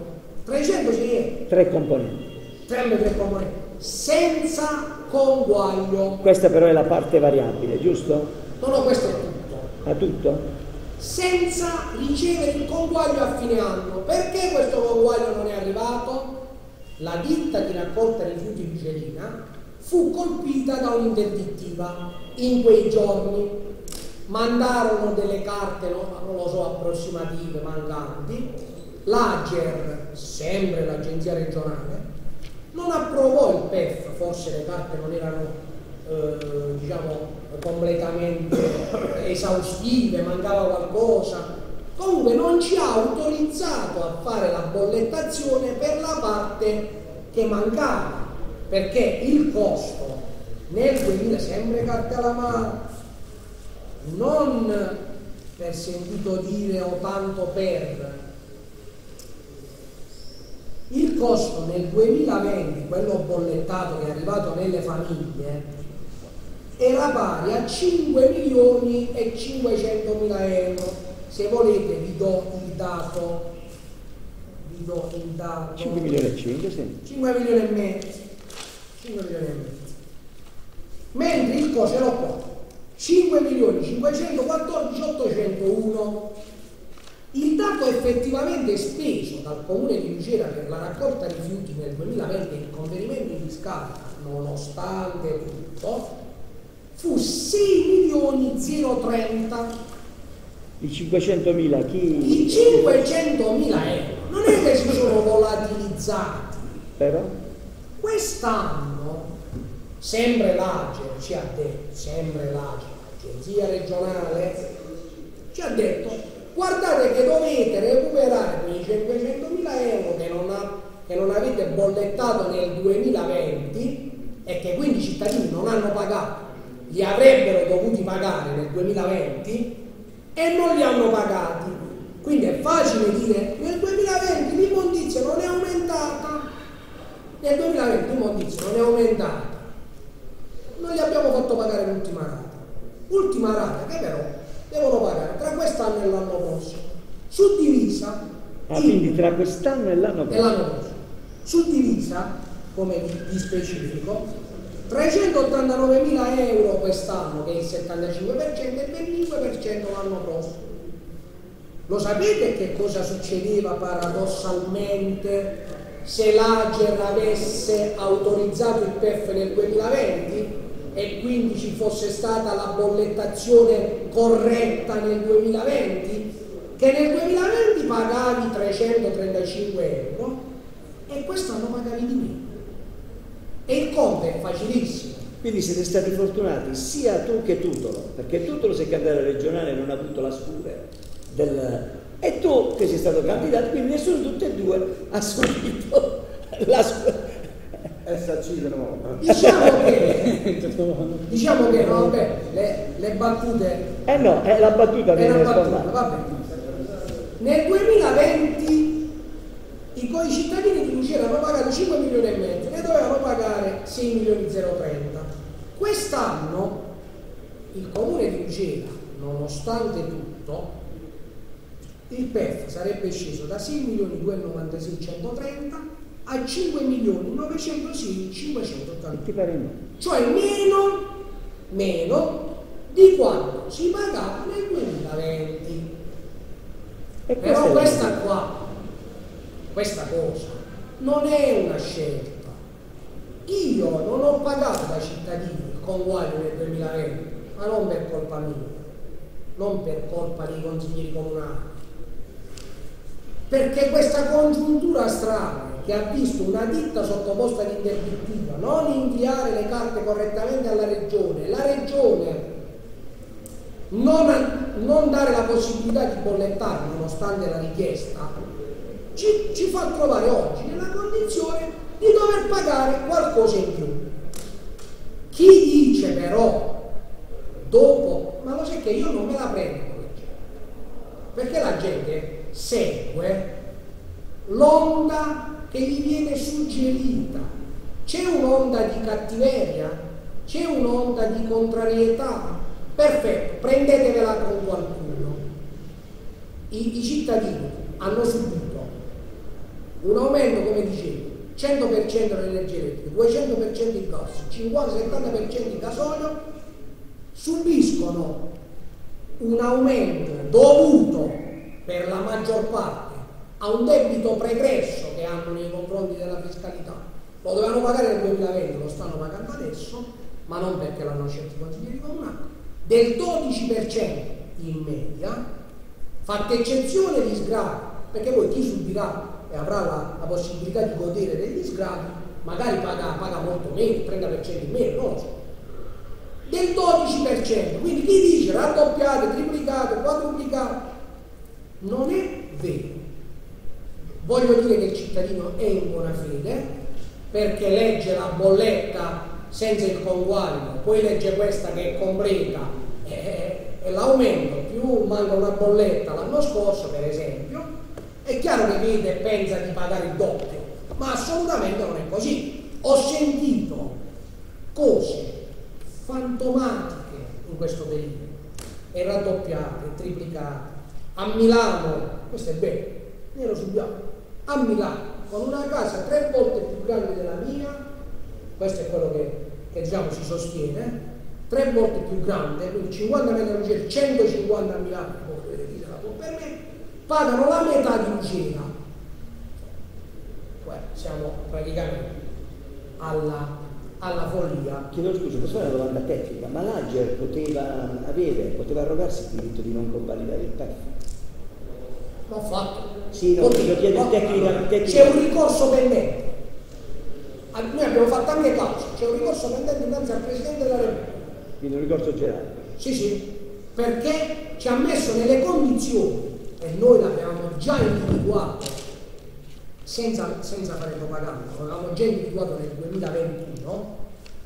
S1: 306 euro,
S4: Tre componenti.
S1: sempre tre componenti, senza conguaglio.
S4: Questa però è la parte variabile, giusto?
S1: No, no, questo è tutto.
S4: A tutto?
S1: senza ricevere il conguaglio a fine anno. Perché questo conguaglio non è arrivato? La ditta di raccolta rifiuti di Celina fu colpita da un'interdittiva in quei giorni. Mandarono delle carte, no, non lo so, approssimative, mancanti. L'Ager, sempre l'agenzia regionale, non approvò il PEF, forse le carte non erano eh, diciamo completamente esaustive, mancava qualcosa. Comunque non ci ha autorizzato a fare la bollettazione per la parte che mancava, perché il costo nel 2000, sempre carte alla mano, non per sentito dire o tanto per, il costo nel 2020, quello bollettato che è arrivato nelle famiglie, era pari a 5 milioni e 500 mila euro. Se volete vi do il dato, vi do il dato.
S4: 5 milioni e 5, sì.
S1: 5 milioni e mezzo. 5 milioni e mezzo. Mentre il costo era qua. 5 milioni 514 801. Il dato effettivamente speso dal comune di Lucera per la raccolta rifiuti nel 2020 e il conferimento discarica, nonostante tutto, fu 6 milioni 030
S4: I 500.000 chi?
S1: i 500 mila euro non è che si sono volatilizzati
S4: Però?
S1: quest'anno sempre l'Ager ci ha detto, sempre l'Ager, l'agenzia regionale, ci ha detto guardate che dovete recuperare quei 500 mila euro che non, ha, che non avete bollettato nel 2020 e che quindi i cittadini non hanno pagato, li avrebbero dovuti pagare nel 2020 e non li hanno pagati. Quindi è facile dire nel 2020 l'immondizia non è aumentata, nel 2020 l'immondizia non è aumentata, non gli abbiamo fatto pagare l'ultima rata. Ultima rata che però devono pagare tra quest'anno e l'anno prossimo. Suddivisa.
S4: Ah, quindi tra quest'anno e l'anno prossimo.
S1: Prossimo. Suddivisa, come di specifico, 389 mila euro quest'anno, che è il 75%, e il 25% l'anno prossimo. Lo sapete che cosa succedeva paradossalmente se l'Ager avesse autorizzato il PEF nel 2020? E quindi ci fosse stata la bollettazione corretta nel 2020, che nel 2020 pagavi 335 euro e quest'anno pagavi di meno. E il conto è facilissimo.
S4: Quindi siete stati fortunati sia tu che Tutolo, perché Tutolo è candidato regionale non ha avuto la scure del... e tu che sei stato candidato, quindi nessuno tutti e due ha subito la scure
S1: Diciamo che, diciamo che no, vabbè, le, le, battute...
S4: Eh no, è la battuta
S1: è una battuta. Nel 2020 i concittadini di Lucera hanno pagato 5 milioni e mezzo, ne dovevano pagare 6 milioni 030. Quest'anno il comune di Lucera, nonostante tutto, il PEF sarebbe sceso da 6 milioni 296 130 a 5 milioni 906 580
S4: ti pare no?
S1: cioè meno, meno di quanto si pagava nel 2020 e però questa qua questa cosa non è una scelta. Io non ho pagato da cittadini il conguaglio nel 2020 ma non per colpa mia non per colpa dei consiglieri comunali. Perché questa congiuntura strana che ha visto una ditta sottoposta all'interdittiva non inviare le carte correttamente alla regione, la regione non, non dare la possibilità di bollettare nonostante la richiesta, ci, ci fa trovare oggi nella condizione di dover pagare qualcosa in più. Chi dice però dopo, ma lo sai che io non me la prendo con la gente, perché la gente segue l'onda che gli viene suggerita. C'è un'onda di cattiveria, c'è un'onda di contrarietà. Perfetto, prendetevela con qualcuno. I, I, cittadini hanno subito un aumento, come dicevo, 100% dell'energia elettrica, 200% il gas, 50-70% il gasolio, subiscono un aumento dovuto per la maggior parte a un debito pregresso che hanno nei confronti della fiscalità. Lo dovevano pagare nel 2020, lo stanno pagando adesso, ma non perché l'hanno scelto i consiglieri comunali, del 12% in media, fatta eccezione di sgravi, perché poi chi subirà e avrà la, la possibilità di godere degli sgravi, magari paga, paga molto meno, 30% in meno, non lo so. Del 12%, quindi chi dice raddoppiate, triplicate, quadruplicate, non è vero Voglio dire che il cittadino è in buona fede perché legge la bolletta senza il conguaglio, poi legge questa che è completa e, e l'aumento più manca una bolletta l'anno scorso per esempio, è chiaro che vede e pensa di pagare il doppio, ma assolutamente non è così. Ho sentito cose fantomatiche in questo periodo, e raddoppiate, triplicate. A Milano, questo è vero, nero su bianco, a Milano con una casa tre volte più grande della mia, questo è quello che, che diciamo si sostiene, tre volte più grande, quindi 50 metri di Lucera, 150 a Milano, per me, pagano la metà di Lucera. Beh, siamo praticamente alla, alla follia.
S4: Chiedo scusa, questa è una domanda tecnica, ma l'Ager poteva avere, poteva arrogarsi il diritto di non convalidare il PEF?
S1: L'ho fatto.
S4: Sì, no, lo chiedo tecnica,
S1: C'è un ricorso pendente. Noi abbiamo fatto anche causa, c'è un ricorso pendente innanzi al Presidente della Repubblica.
S4: Quindi un ricorso generale.
S1: Sì, sì, perché ci ha messo nelle condizioni, e noi l'abbiamo già individuato, senza, senza fare propaganda, l'avevamo già individuato nel 2021,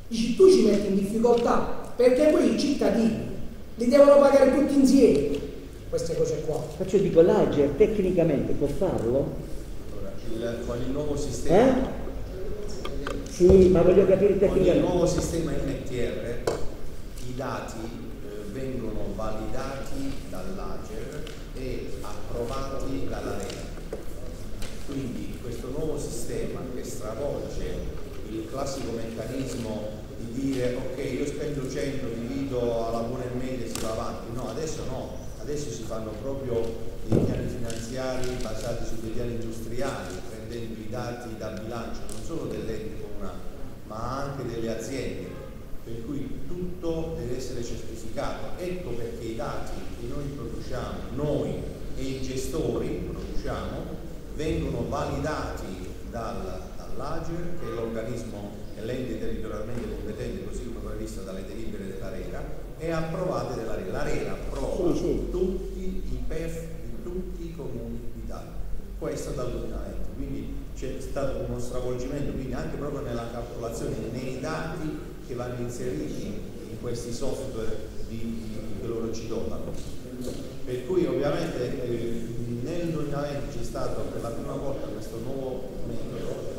S1: dici tu ci metti in difficoltà, perché poi i cittadini li devono pagare tutti insieme queste cose qua.
S4: Perciò dico l'Ager tecnicamente può farlo?
S3: Allora, il, con il nuovo sistema.
S4: Eh? Sì, ma voglio capire
S3: Con il
S4: tecnicamente.
S3: nuovo sistema NTR i dati eh, vengono validati dall'Ager e approvati dall'Arena. Quindi questo nuovo sistema che stravolge il classico meccanismo di dire ok io spendo 100, divido alla buona e media e si va avanti, no adesso no, adesso si fanno proprio dei piani finanziari basati su dei piani industriali, prendendo i dati da bilancio non solo dell'ente comunale, ma anche delle aziende, per cui tutto deve essere certificato. Ecco perché i dati che noi produciamo, noi e i gestori produciamo, vengono validati dal, dall'Ager, che è l'organismo e l'ente territorialmente competente, così come previsto dalle delibere dell'ARERA, e approvate dall'ARERA. L'ARERA approva
S4: Sì, sì.
S3: tutti i PEF di tutti i comuni d'Italia. Questo dal 2020, quindi c'è stato uno stravolgimento, quindi anche proprio nella calcolazione, nei dati che vanno inseriti in questi software di, di- che loro ci dotano. Per cui ovviamente eh, nel 2020 c'è stato per la prima volta questo nuovo metodo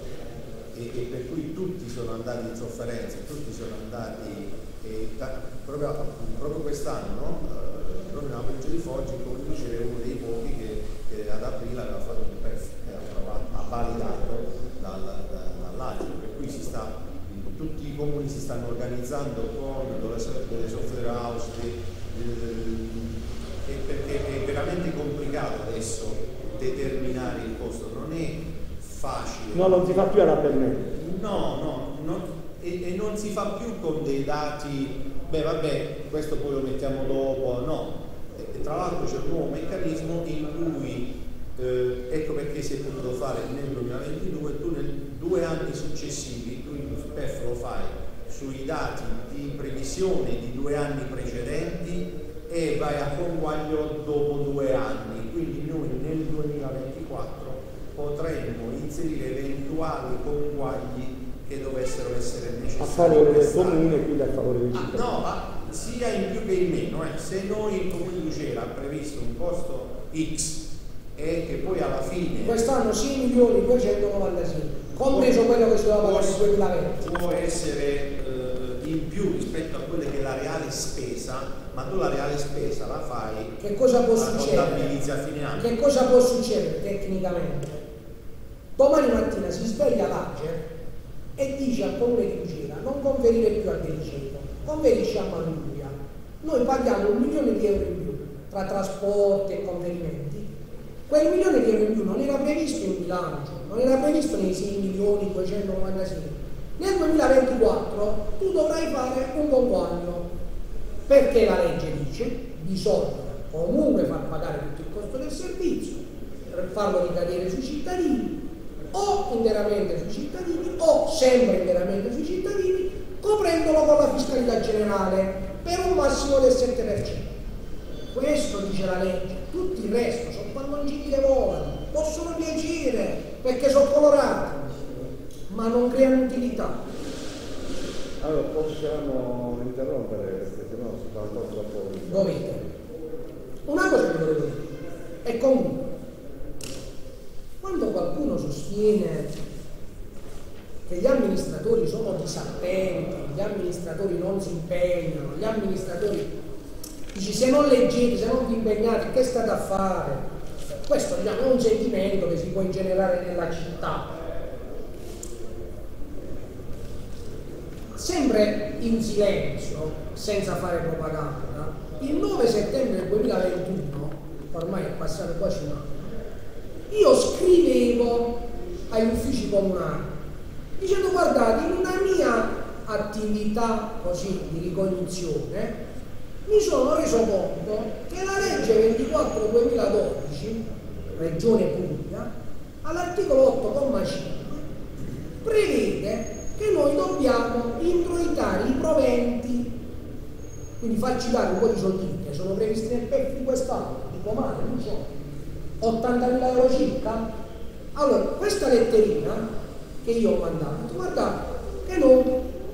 S3: e, e per cui tutti sono andati in sofferenza, tutti sono andati e da- proprio, proprio quest'anno, eh, proprio nella provincia di Foggi, il Comune di Lucera è uno dei pochi che, che ad aprile aveva fatto un approvato- ha validato dal, da- dall'Agile, per cui si sta, tutti i comuni si stanno organizzando con delle, so- delle software house, e perché è veramente complicato adesso determinare il costo, non è facile.
S4: No, non si fa più alla pennetta.
S3: No, no, non- e, e non si fa più con dei dati, beh vabbè, questo poi lo mettiamo dopo, no. E tra l'altro c'è un nuovo meccanismo in cui, eh, ecco perché si è potuto fare nel 2022, tu nei due anni successivi, tu il PEF lo fai sui dati di previsione di due anni precedenti e vai a conguaglio dopo due anni, quindi noi nel 2024 potremmo inserire eventuali conguagli che dovessero essere necessari.
S4: A favore del comune quindi a favore dei
S3: Ah,
S4: cittadini.
S3: no, ma sia in più che in meno, eh. se noi il comune di Lucera ha previsto un costo X e che poi alla fine
S1: Quest'anno 6 milioni 296, compreso quello che si doveva pagare nel 2020.
S3: può essere eh, in più rispetto a quella che è la reale spesa, ma tu la reale spesa la fai,
S1: Che cosa può succedere?
S3: a fine anno.
S1: Che cosa può succedere tecnicamente? Domani mattina si sveglia l'Ager e dice al comune di Lucera non conferire più al Deliceto, conferisce a Manduria. Noi paghiamo un milione di euro in più tra trasporti e conferimenti. Quel milione di euro in più non era previsto in bilancio, non era previsto nei 6 milioni 296. Nel 2024 tu dovrai fare un conguaglio perché la legge dice bisogna comunque far pagare tutto il costo del servizio, farlo ricadere sui cittadini, o interamente sui cittadini, o sempre interamente sui cittadini, coprendolo con la fiscalità generale per un massimo del 7%. Questo dice la legge, tutto il resto sono palloncini che volano, possono piacere perché sono colorati, ma non creano utilità.
S2: Allora possiamo interrompere perché sennò si fa un po' troppo.
S1: Dovete. Una cosa che volevo dire, e comunque, quando qualcuno sostiene che gli amministratori sono disattenti, gli amministratori non si impegnano, gli amministratori dici se non leggete, se non vi impegnate, che state a fare? Questo è un sentimento che si può ingenerare nella città. Sempre in silenzio, senza fare propaganda, il 9 settembre del 2021, ormai è passato quasi un anno, io scrivevo agli uffici comunali dicendo guardate in una mia attività così di ricognizione mi sono reso conto che la legge 24-2012 Regione Puglia all'articolo 8,5 prevede che noi dobbiamo introitare i proventi, quindi farci dare un po' di soldi che sono previsti nel PEF di quest'anno, dico male, non so, 80.000 euro circa. Allora, questa letterina che io ho mandato, guardate, che noi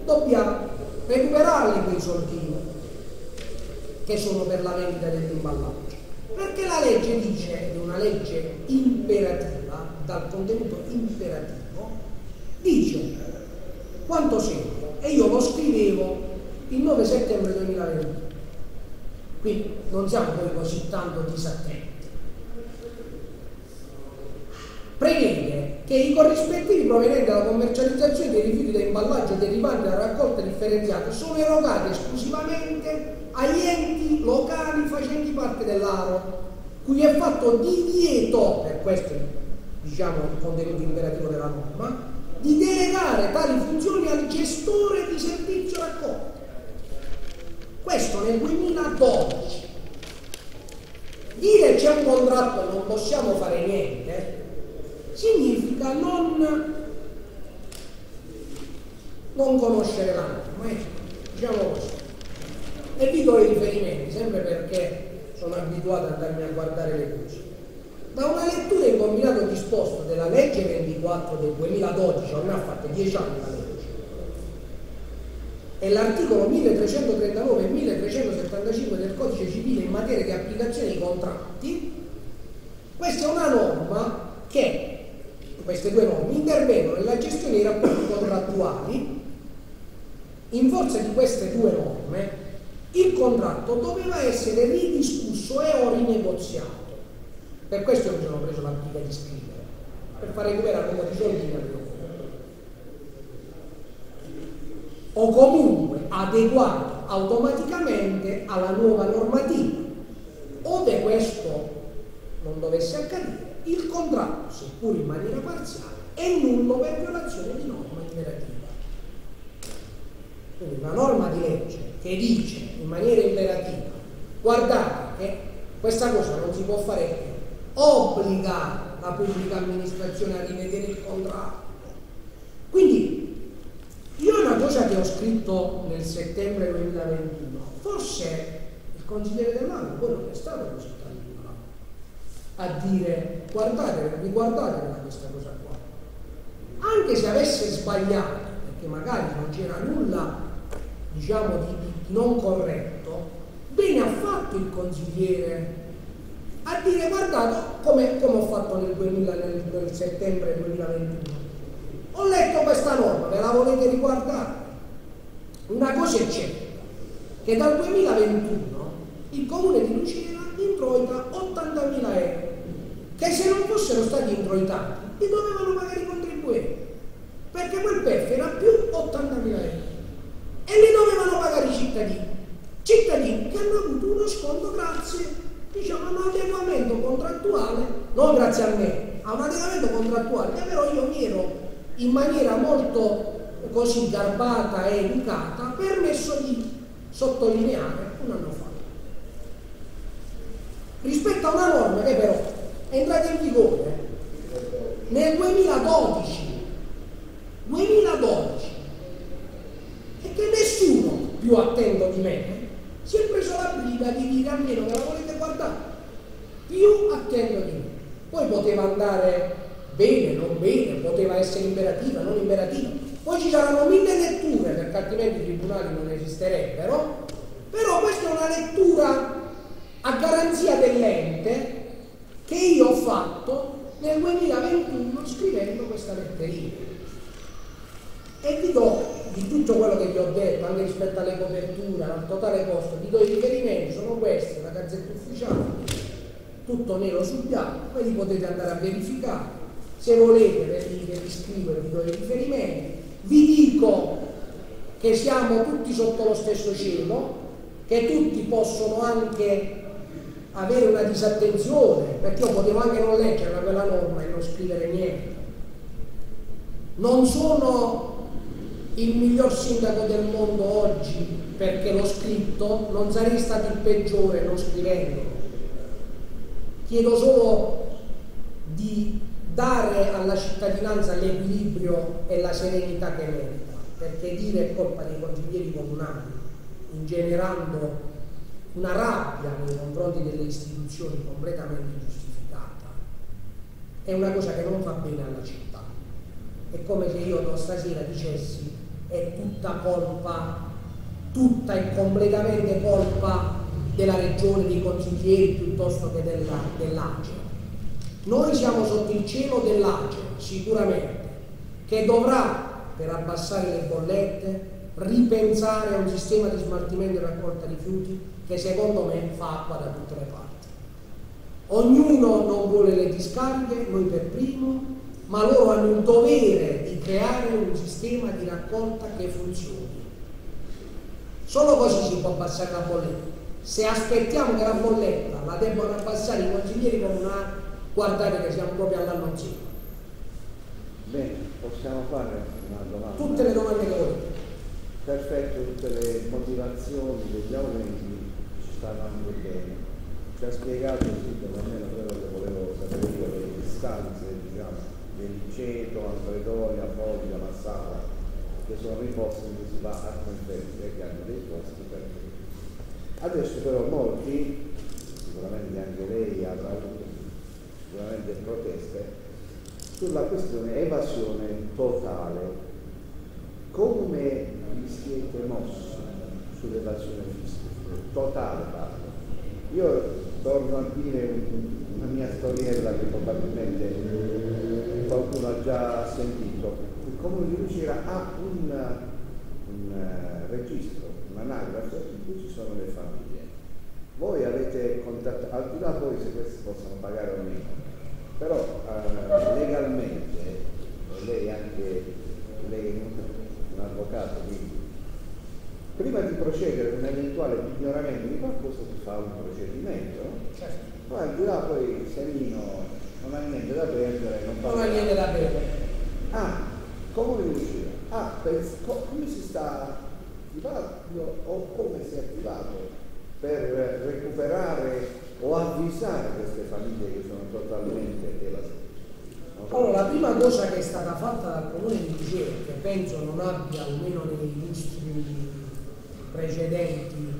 S1: dobbiamo recuperarli quei soldini che sono per la vendita dell'imballaggio. Perché la legge dice, è una legge imperativa, dal contenuto imperativo, dice quanto segue. E io lo scrivevo il 9 settembre 2020. Quindi non siamo poi così tanto disattenti. Prevede che i corrispettivi provenienti dalla commercializzazione dei rifiuti da imballaggio derivanti da raccolta differenziata sono erogati esclusivamente agli enti locali facenti parte dell'ARO, cui è fatto divieto, per questo diciamo il contenuto imperativo della norma, di delegare tali funzioni al gestore di servizio raccolto. Questo nel 2012. Dire c'è un contratto e non possiamo fare niente significa non, non conoscere la norma, eh? diciamo così. E vi do i riferimenti, sempre perché sono abituato ad andarmi a guardare le cose. Da una lettura in combinato disposto della legge 24 del 2012, ormai ha fatto 10 anni la legge, e l'articolo 1339 e 1375 del codice civile in materia di applicazione dei contratti, questa è una norma che, queste due norme, intervengono nella gestione dei rapporti contrattuali. In forza di queste due norme, il contratto doveva essere ridiscusso e o rinegoziato. Per questo mi sono preso la briga di scrivere, per far recuperare un po' di soldi o comunque adeguato automaticamente alla nuova normativa. Ove questo non dovesse accadere, il contratto, seppur in maniera parziale, è nullo per violazione di norma imperativa. Quindi una norma di legge che dice in maniera imperativa, guardate che questa cosa non si può fare più, obbliga la pubblica amministrazione a rivedere il contratto. Quindi io una cosa che ho scritto nel settembre 2021, forse il consigliere dell'anno poi non è stato così a dire guardate, riguardatela questa cosa qua. Anche se avesse sbagliato, perché magari non c'era nulla diciamo di, di non corretto, bene ha fatto il consigliere a dire guardate come, come ho fatto nel, 2000, nel, nel settembre 2021 ho letto questa norma, ve la volete riguardare? Una cosa è certa, che dal 2021 il comune di Lucera introita 80.000 euro, che se non fossero stati introitati li dovevano pagare i contribuenti, perché quel PEF era più 80.000 euro e li dovevano pagare i cittadini. Cittadini che hanno avuto uno sconto grazie diciamo, a un adeguamento contrattuale, non grazie a me, a un adeguamento contrattuale che però io mi ero in maniera molto così garbata e educata permesso di sottolineare un anno fa. Rispetto a una norma che però è entrata in vigore nel 2012, 2012 e che nessuno più attento di me si è preso la briga di dire almeno che la volete guardare. Più attento di me. Poi poteva andare bene, non bene, poteva essere imperativa, non imperativa. Poi ci saranno mille letture perché altrimenti i tribunali non esisterebbero. Però questa è una lettura a garanzia dell'ente che io ho fatto nel 2021 scrivendo questa letterina e vi do di tutto quello che vi ho detto, anche rispetto alle coperture, al totale costo, vi do i riferimenti, sono questi, la gazzetta ufficiale, tutto nero su bianco, poi li potete andare a verificare. Se volete ve li, scrivo e vi do i riferimenti. Vi dico che siamo tutti sotto lo stesso cielo, che tutti possono anche avere una disattenzione, perché io potevo anche non leggere quella norma e non scrivere niente. Non sono il miglior sindaco del mondo oggi perché l'ho scritto, non sarei stato il peggiore non scrivendolo. Chiedo solo di dare alla cittadinanza l'equilibrio e la serenità che merita. perché dire è colpa dei consiglieri comunali, ingenerando una rabbia nei confronti delle istituzioni completamente giustificata, è una cosa che non fa bene alla città. È come se io stasera dicessi è tutta colpa, tutta e completamente colpa della regione, dei consiglieri piuttosto che della, dell'ACE. Noi siamo sotto il cielo dell'ACE, sicuramente, che dovrà, per abbassare le bollette, ripensare a un sistema di smaltimento e raccolta rifiuti che secondo me fa acqua da tutte le parti. Ognuno non vuole le discariche, noi per primo, ma loro hanno il dovere di creare un sistema di raccolta che funzioni. Solo così si può abbassare la bolletta. Se aspettiamo che la bolletta la debbano abbassare i consiglieri comunali, guardate che siamo proprio all'anno zero.
S5: Bene, possiamo fare una domanda?
S1: Tutte le domande che volete.
S5: Perfetto, tutte le motivazioni degli aumenti stanno anche bene. Ci ha spiegato tutto, almeno quello che volevo sapere io, le distanze, diciamo, del Liceto, Alfredonia, Foglia, Massala, che sono i posti dove si va a conferire che hanno dei posti per Adesso però molti, sicuramente anche lei avrà avuto sicuramente proteste, sulla questione evasione totale. Come vi siete mossi sull'evasione fiscale? Totale parlo. Io torno a dire una mia storiella che probabilmente qualcuno ha già sentito. Il comune di Lucera ha un, un uh, registro, un'anagrafe in cui ci sono le famiglie. Voi avete contattato, al di là poi se questi possono pagare o meno, però uh, legalmente, lei anche, lei è un avvocato, quindi prima di procedere ad un eventuale pignoramento di qualcosa si fa un procedimento, certo. poi al di là poi Serino non ha niente da perdere, non,
S1: non ha niente da perdere.
S5: Ah, come riuscire? Ah, penso, come si sta attivando o come si è attivato per recuperare o avvisare queste famiglie che sono totalmente devastate?
S1: Allora, la prima cosa che è stata fatta dal comune di Vigero, che penso non abbia almeno nei illustri precedenti,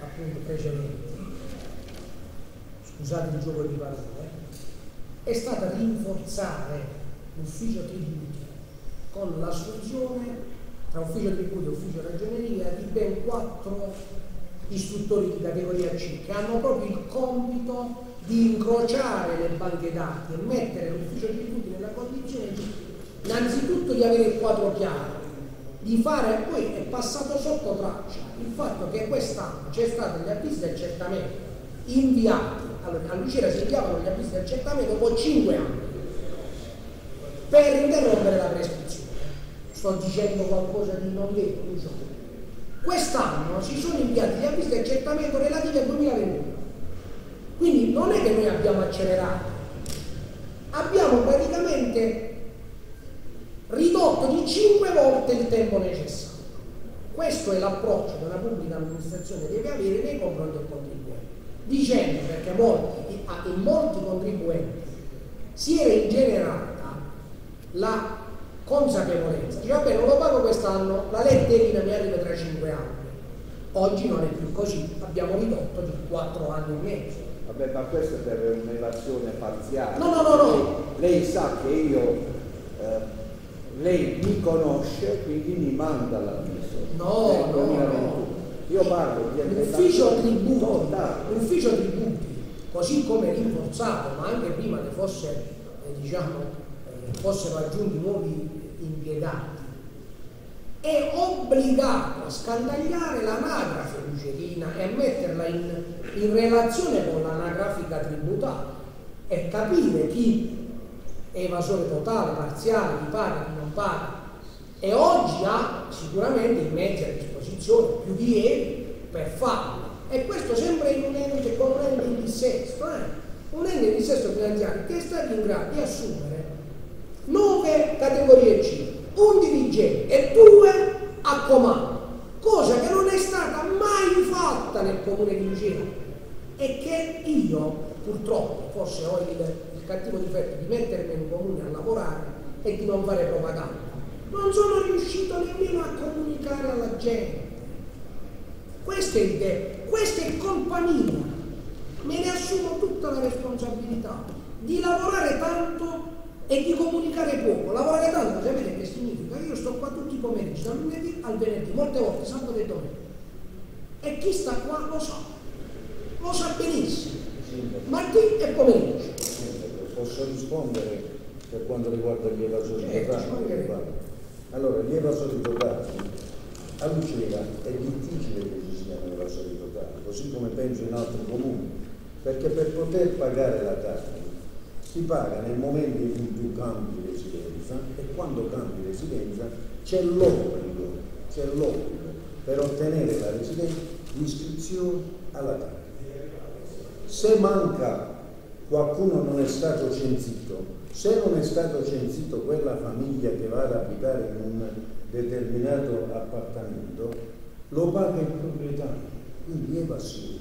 S1: appunto precedenti, scusate il gioco di parole, è stata rinforzare l'ufficio tributi con l'assunzione tra ufficio tributi e ufficio ragioneria di ben quattro istruttori di categoria C che hanno proprio il compito di incrociare le banche dati e mettere l'ufficio tributi nella condizione di innanzitutto di avere il quadro chiaro di fare, poi è passato sotto traccia il fatto che quest'anno c'è stato gli avvisi di accertamento inviati, allora a Lucera si inviavano gli avvisi di accertamento dopo 5 anni per interrompere la prescrizione. Sto dicendo qualcosa di non vero, diciamo. Quest'anno si sono inviati gli avvisi di accertamento relativi al 2021. Quindi non è che noi abbiamo accelerato, abbiamo praticamente ridotto di 5 volte il tempo necessario. Questo è l'approccio che una pubblica amministrazione deve avere nei confronti del contribuente, dicendo perché molti, in molti contribuenti si era ingenerata la consapevolezza, dice vabbè non lo pago quest'anno, la letterina mi arriva tra 5 anni. Oggi non è più così, abbiamo ridotto di 4 anni e mezzo.
S5: Vabbè, ma questo è per un'evasione parziale.
S1: No, no, no, no.
S5: Lei, lei sa che io eh, lei mi conosce, quindi mi manda l'avviso.
S1: No, no, no.
S5: Io parlo di
S1: l'ufficio tributi, l'ufficio tributi, così come rinforzato, ma anche prima che fosse, eh, diciamo, eh, fossero aggiunti nuovi impiegati, è obbligato a scandagliare l'anagrafe lucerina e a metterla in, in relazione con l'anagrafica tributaria e capire chi evasore totale, parziale, chi paga, chi non paga e oggi ha sicuramente i mezzi a disposizione più di ieri per farlo e questo sempre in un ente con un ente di dissesto eh? un ente di dissesto finanziario che è stato in grado di assumere nove categorie C un dirigente e due a comando cosa che non è stata mai fatta nel comune di Lucena e che io purtroppo forse ho il cattivo difetto di mettermi in comune a lavorare e di non fare propaganda. non sono riuscito nemmeno a comunicare alla gente. Questo è de- questa è colpa mia. Me ne assumo tutta la responsabilità di lavorare tanto e di comunicare poco. Lavorare tanto, sapete che significa? Io sto qua tutti i pomeriggi, dal lunedì al venerdì, molte volte sabato e domenica. E chi sta qua lo sa, lo sa benissimo. Martedì e pomeriggio.
S2: Posso rispondere per quanto riguarda gli evasori totali? Allora, gli evasori totali a Lucera è difficile che ci siano evasori totali, così come penso in altri comuni, perché per poter pagare la carta si paga nel momento in cui tu cambi residenza e quando cambi residenza c'è l'obbligo, c'è l'obbligo per ottenere la residenza di iscrizione alla carta. Se manca qualcuno non è stato censito, se non è stato censito quella famiglia che va ad abitare in un determinato appartamento, lo paga il proprietario. Quindi evasioni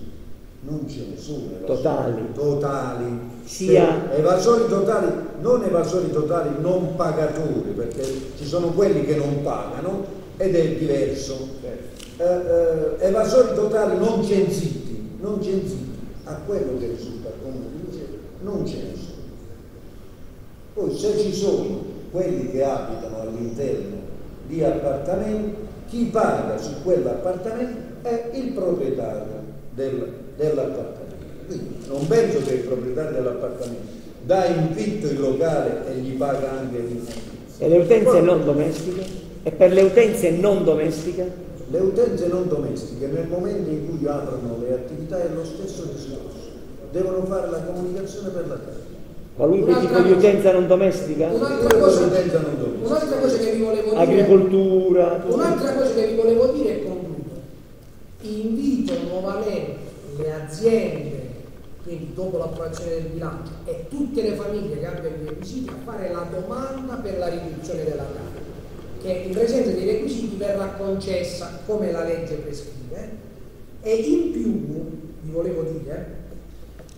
S2: non ce ne sono. evasori
S4: Totali.
S2: Totali.
S4: Sia-
S2: evasori totali, non evasori totali non pagatori, perché ci sono quelli che non pagano ed è diverso. Eh, eh, evasori totali non censiti, non censiti, a quello che risulta non ce ne sono. Poi se ci sono quelli che abitano all'interno di appartamenti, chi paga su quell'appartamento è il proprietario del- dell'appartamento. Quindi non penso che il proprietario dell'appartamento dà in vitto il locale e gli paga anche l'infitto.
S4: E le utenze non domestiche? E per le utenze non domestiche?
S2: Le utenze non domestiche nel momento in cui aprono le attività è lo stesso discorso. Devono fare la comunicazione per la casa.
S4: Qualunque
S1: Un'altra
S4: tipo di utenza non domestica?
S1: Un'altra cosa,
S2: L'utenza non domestica.
S1: un'altra cosa che vi volevo dire.
S4: Agricoltura?
S1: Un'altra cosa che vi volevo dire e concludo. Invito nuovamente le aziende, quindi dopo l'approvazione del bilancio, e tutte le famiglie che abbiano i requisiti a fare la domanda per la riduzione della carta, che in presenza dei requisiti verrà concessa come la legge prescrive e in più, vi volevo dire,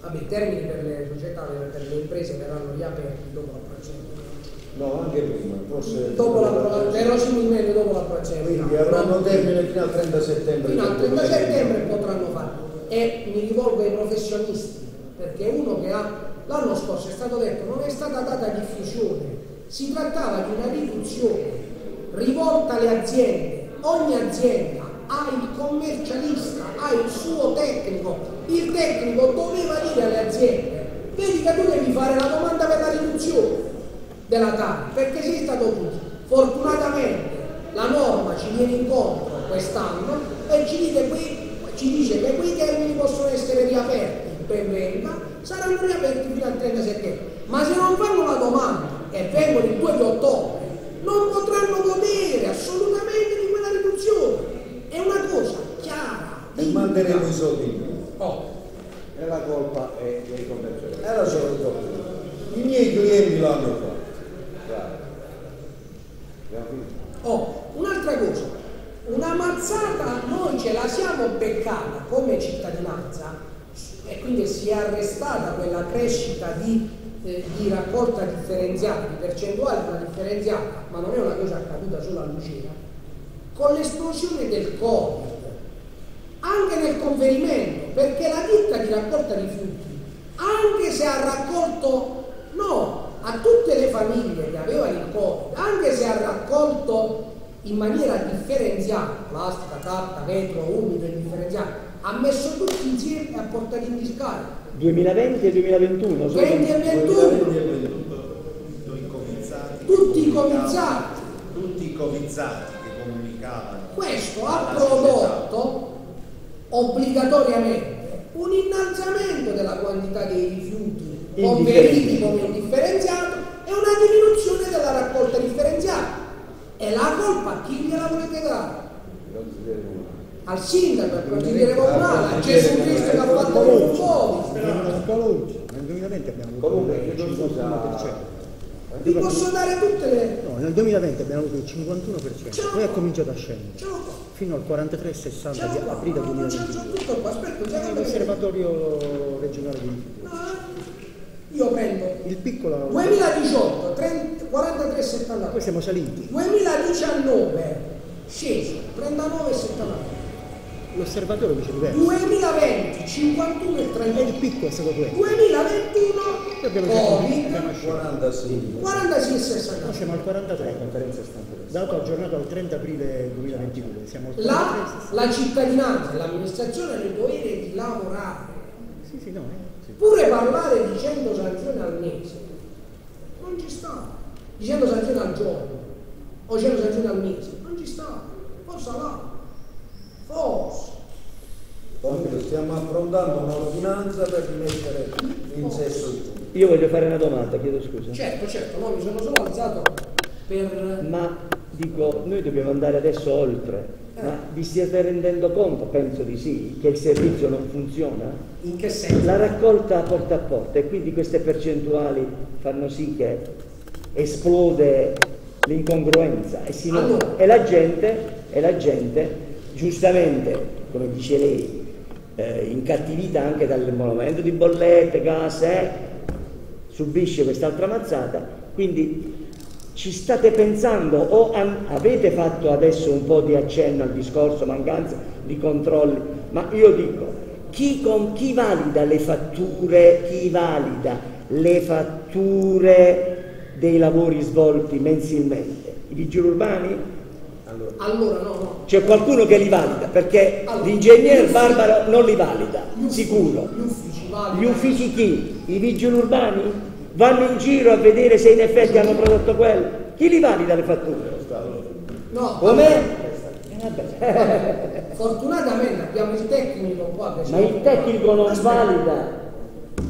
S1: vabbè, i termini per le società, per le imprese verranno riaperti dopo l'approvazione del bilancio.
S2: No, anche prima, forse...
S1: Dopo l'approvazione, verosimilmente dopo l'approvazione
S2: Quindi
S1: bilancio.
S2: avranno
S1: Non-
S2: termine fino al 30 settembre.
S1: fino al
S2: del
S1: 30 settembre
S2: 2020.
S1: potranno farlo e mi rivolgo ai professionisti perché uno che ha l'anno scorso è stato detto non è stata data diffusione si trattava di una riduzione rivolta alle aziende ogni azienda ha il commercialista ha il suo tecnico. Il tecnico doveva dire alle aziende vedi che tu devi fare la domanda per la riduzione della TARI perché sei stato tu. Fortunatamente la norma ci viene incontro quest'anno e ci dice, qui- ci dice che quei termini possono essere riaperti ben venga saranno riaperti fino al 30 settembre. Ma se non fanno la domanda e vengono il 2 di ottobre non potranno godere assolutamente di quella riduzione è una cosa chiara
S2: Manderemo i soldi.
S1: Oh,
S5: E la colpa è dei commercialisti.
S2: Era solo il doppio. I miei clienti l'hanno fatto.
S1: Oh, un'altra cosa, una mazzata noi ce la siamo beccata come cittadinanza e quindi si è arrestata quella crescita di, eh, di raccolta differenziata, di percentuale della differenziata, ma non è una cosa accaduta solo a Lucera, con l'esplosione del Covid, anche nel conferimento, perché la ditta di raccolta rifiuti, anche se ha raccolto, no, a tutte le famiglie che avevano il Covid, anche se ha raccolto in maniera differenziata, plastica, carta, vetro, umido e differenziato, ha messo tutti insieme e ha portato in discarica.
S4: 2020 e 2021? solo-
S1: 20 e 21,
S3: Tutti i comizzati.
S1: tutti i cominciati.
S3: Tutti i comizzati che comunicavano.
S1: Questo ha prodotto obbligatoriamente un innalzamento della quantità dei rifiuti conferiti come indifferenziato e una diminuzione della raccolta differenziata. E la colpa a chi gliela volete dare? Al sindaco, al consigliere comunale, a Gesù Cristo che ha fatto un po'.
S6: Nel 2020 abbiamo avuto
S2: Comunque, chiedo
S6: 51%.
S1: Vi posso dare tutte le...
S6: No, nel 2020 abbiamo avuto il 51%, poi è cominciato a scendere. fino al 43,60
S1: ce l'ho
S6: di aprile
S1: Non c'è
S6: 2022.
S1: tutto qua, aspetta
S6: L'osservatorio regionale di
S1: No, io prendo
S6: Il piccolo...
S1: 2018 30 43,70
S6: Poi siamo saliti.
S1: 2019 sceso 39,70
S6: L'osservatorio dice diverso.
S1: 2020 51 e
S6: E il
S1: 30
S6: picco è stato questo.
S1: 2021
S6: Noi abbiamo scelto-
S1: Covid
S6: abbiamo scelto.
S2: 46.
S1: 46 e
S6: Noi
S1: 60
S6: siamo al 43.
S4: conferenza stampa.
S6: Dato aggiornato al 30 aprile 2022. Siamo al 43.
S1: la, la cittadinanza e l'amministrazione hanno il dovere di lavorare
S6: Sì, sì, no. eh, sì.
S1: pure parlare di 100 sanzioni al mese non ci sta di 100 sanzioni al giorno o 100 sanzioni al mese non ci sta forza là forza
S2: Comunque stiamo affrontando un'ordinanza per rimettere in sesso il tutto.
S4: Io voglio fare una domanda, chiedo scusa.
S1: certo certo no, mi sono solo alzato per
S4: Ma dico, noi dobbiamo andare adesso oltre. Ma vi siete rendendo conto, penso di sì, che il servizio non funziona?
S1: in che senso?
S4: La raccolta porta a porta e quindi queste percentuali fanno sì che esplode l'incongruenza e.
S1: Allora.
S4: e la gente, e la gente, giustamente, come dice lei, eh, incattivita anche dal monumento di bollette, gas, eh, subisce quest'altra mazzata, quindi ci state pensando o avete fatto adesso un po' di accenno al discorso mancanza di controlli, ma io dico, chi, con, chi valida le fatture, chi valida le fatture dei lavori svolti mensilmente? I vigili urbani?
S2: Allora,
S1: no no
S4: C'è qualcuno che li valida, perché
S1: Allora,
S4: l'ingegner Barbaro non li valida,
S1: Gli
S4: sicuro.
S1: gli uffici validano
S4: Gli uffici chi? I vigili urbani? Vanno in giro a vedere se in effetti hanno prodotto quello? Chi li valida le fatture?
S1: no
S4: Come?
S1: Fortunatamente abbiamo il tecnico qua
S4: Ma il tecnico non
S1: Aspetta.
S4: valida.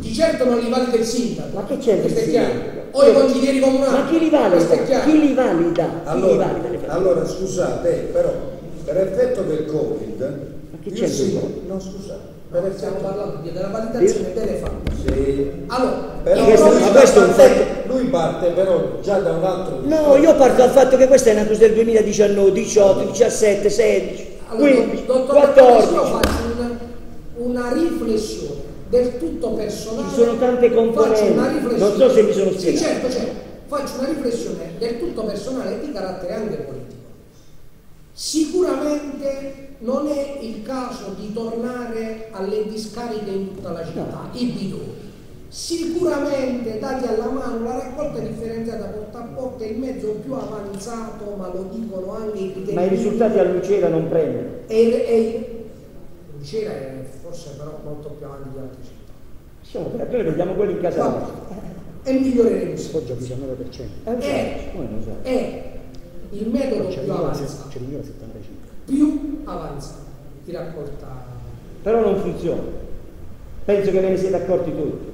S1: Di certo non li valida il sindaco
S4: Ma che c'entra il sindaco?
S1: o i consiglieri comunali
S4: Ma chi li valida? Chi li valida? Chi li
S2: allora,
S4: valida
S2: allora, scusate, eh, però per effetto del Covid,
S4: che
S2: il
S4: c'entra il
S2: sindaco- no scusate,
S1: stiamo parlando di- della validazione delle fatture
S2: sì,
S1: allora
S2: però lui,
S4: questo è un
S2: parte,
S4: fatto.
S2: lui parte però già da un altro
S4: No,
S2: discorso.
S4: io parto dal fatto che questa è una cosa del 2019, 18, 17, 16,
S1: Allora,
S4: 15,
S1: dottor Martinez, io
S4: 14.
S1: faccio una, una riflessione del tutto personale.
S4: Ci sono tante componenti,
S1: Faccio una riflessione-
S4: non so se mi sono
S1: Sì,
S4: spiegato.
S1: certo, certo. Faccio una riflessione del tutto personale e di carattere anche politico. Sicuramente non è il caso di tornare alle discariche in tutta la città, i bidoni. Sicuramente dati alla mano la raccolta differenziata porta a porta è il mezzo più avanzato, ma lo dicono anche i criteri.
S4: Ma i risultati a Lucera non prendono.
S1: E, e Lucera è forse però molto più avanti di altre città.
S4: Lasciamo perdere, noi vediamo quelli in casa nostra.
S1: è miglioreremo
S6: Foggia 19%.
S4: Eh. come non so.
S1: È il metodo
S6: C'è
S1: più
S6: il
S1: avanzato,
S6: 75.
S1: più avanzato di raccolta.
S4: Però non funziona. Penso che ve ne siete accorti tutti.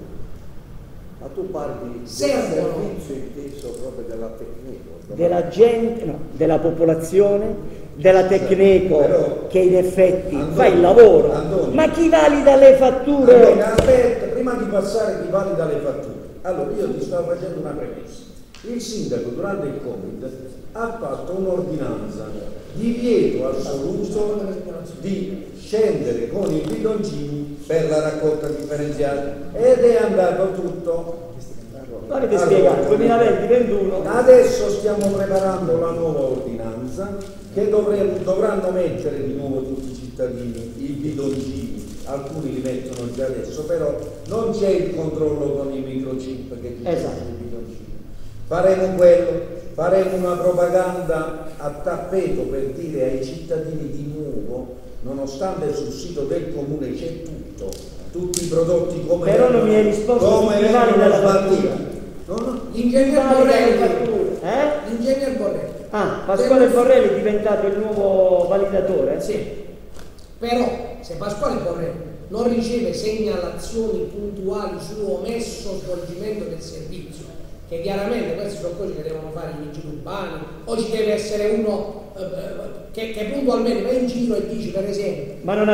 S2: Ma tu parli del
S1: Servono.
S2: servizio inteso proprio della tecnica.
S4: Della gente, no, della popolazione, della Tecneco
S2: Però-
S4: che in effetti
S2: Antonio,
S4: fa il lavoro.
S2: Antonio.
S4: Ma chi valida le fatture?
S2: Allora, aspetta, prima di passare chi valida le fatture, allora io ti stavo facendo una premessa. Il sindaco durante il Covid ha fatto un'ordinanza di vieto assoluto di scendere con i bidoncini per la raccolta differenziata ed è andato tutto.
S4: Avete
S2: Allora,
S4: spiegato, 2020-21.
S2: Adesso stiamo preparando la nuova ordinanza che dovre- dovranno mettere di nuovo tutti i cittadini i bidoncini, alcuni li mettono già adesso, però non c'è il controllo con i microchip che ci sono
S4: Esatto.
S2: sui bidoncini. Faremo quello, faremo una propaganda a tappeto per dire ai cittadini di nuovo, nonostante sul sito del comune c'è tutto, tutti i prodotti come
S4: Però non mi hai risposto
S2: come vengono
S4: la
S1: L'ingegner Borrelli,
S4: fatture. Eh?
S1: l'ingegner Borrelli.
S4: Ah, Pasquale Borrelli è diventato il nuovo validatore?
S1: Sì, però se Pasquale Borrelli non riceve segnalazioni puntuali su omesso svolgimento del servizio, che chiaramente queste sono cose che devono fare i vigili urbani, o ci deve essere uno eh, eh, che, che puntualmente va in giro e dice per esempio
S4: Ma non.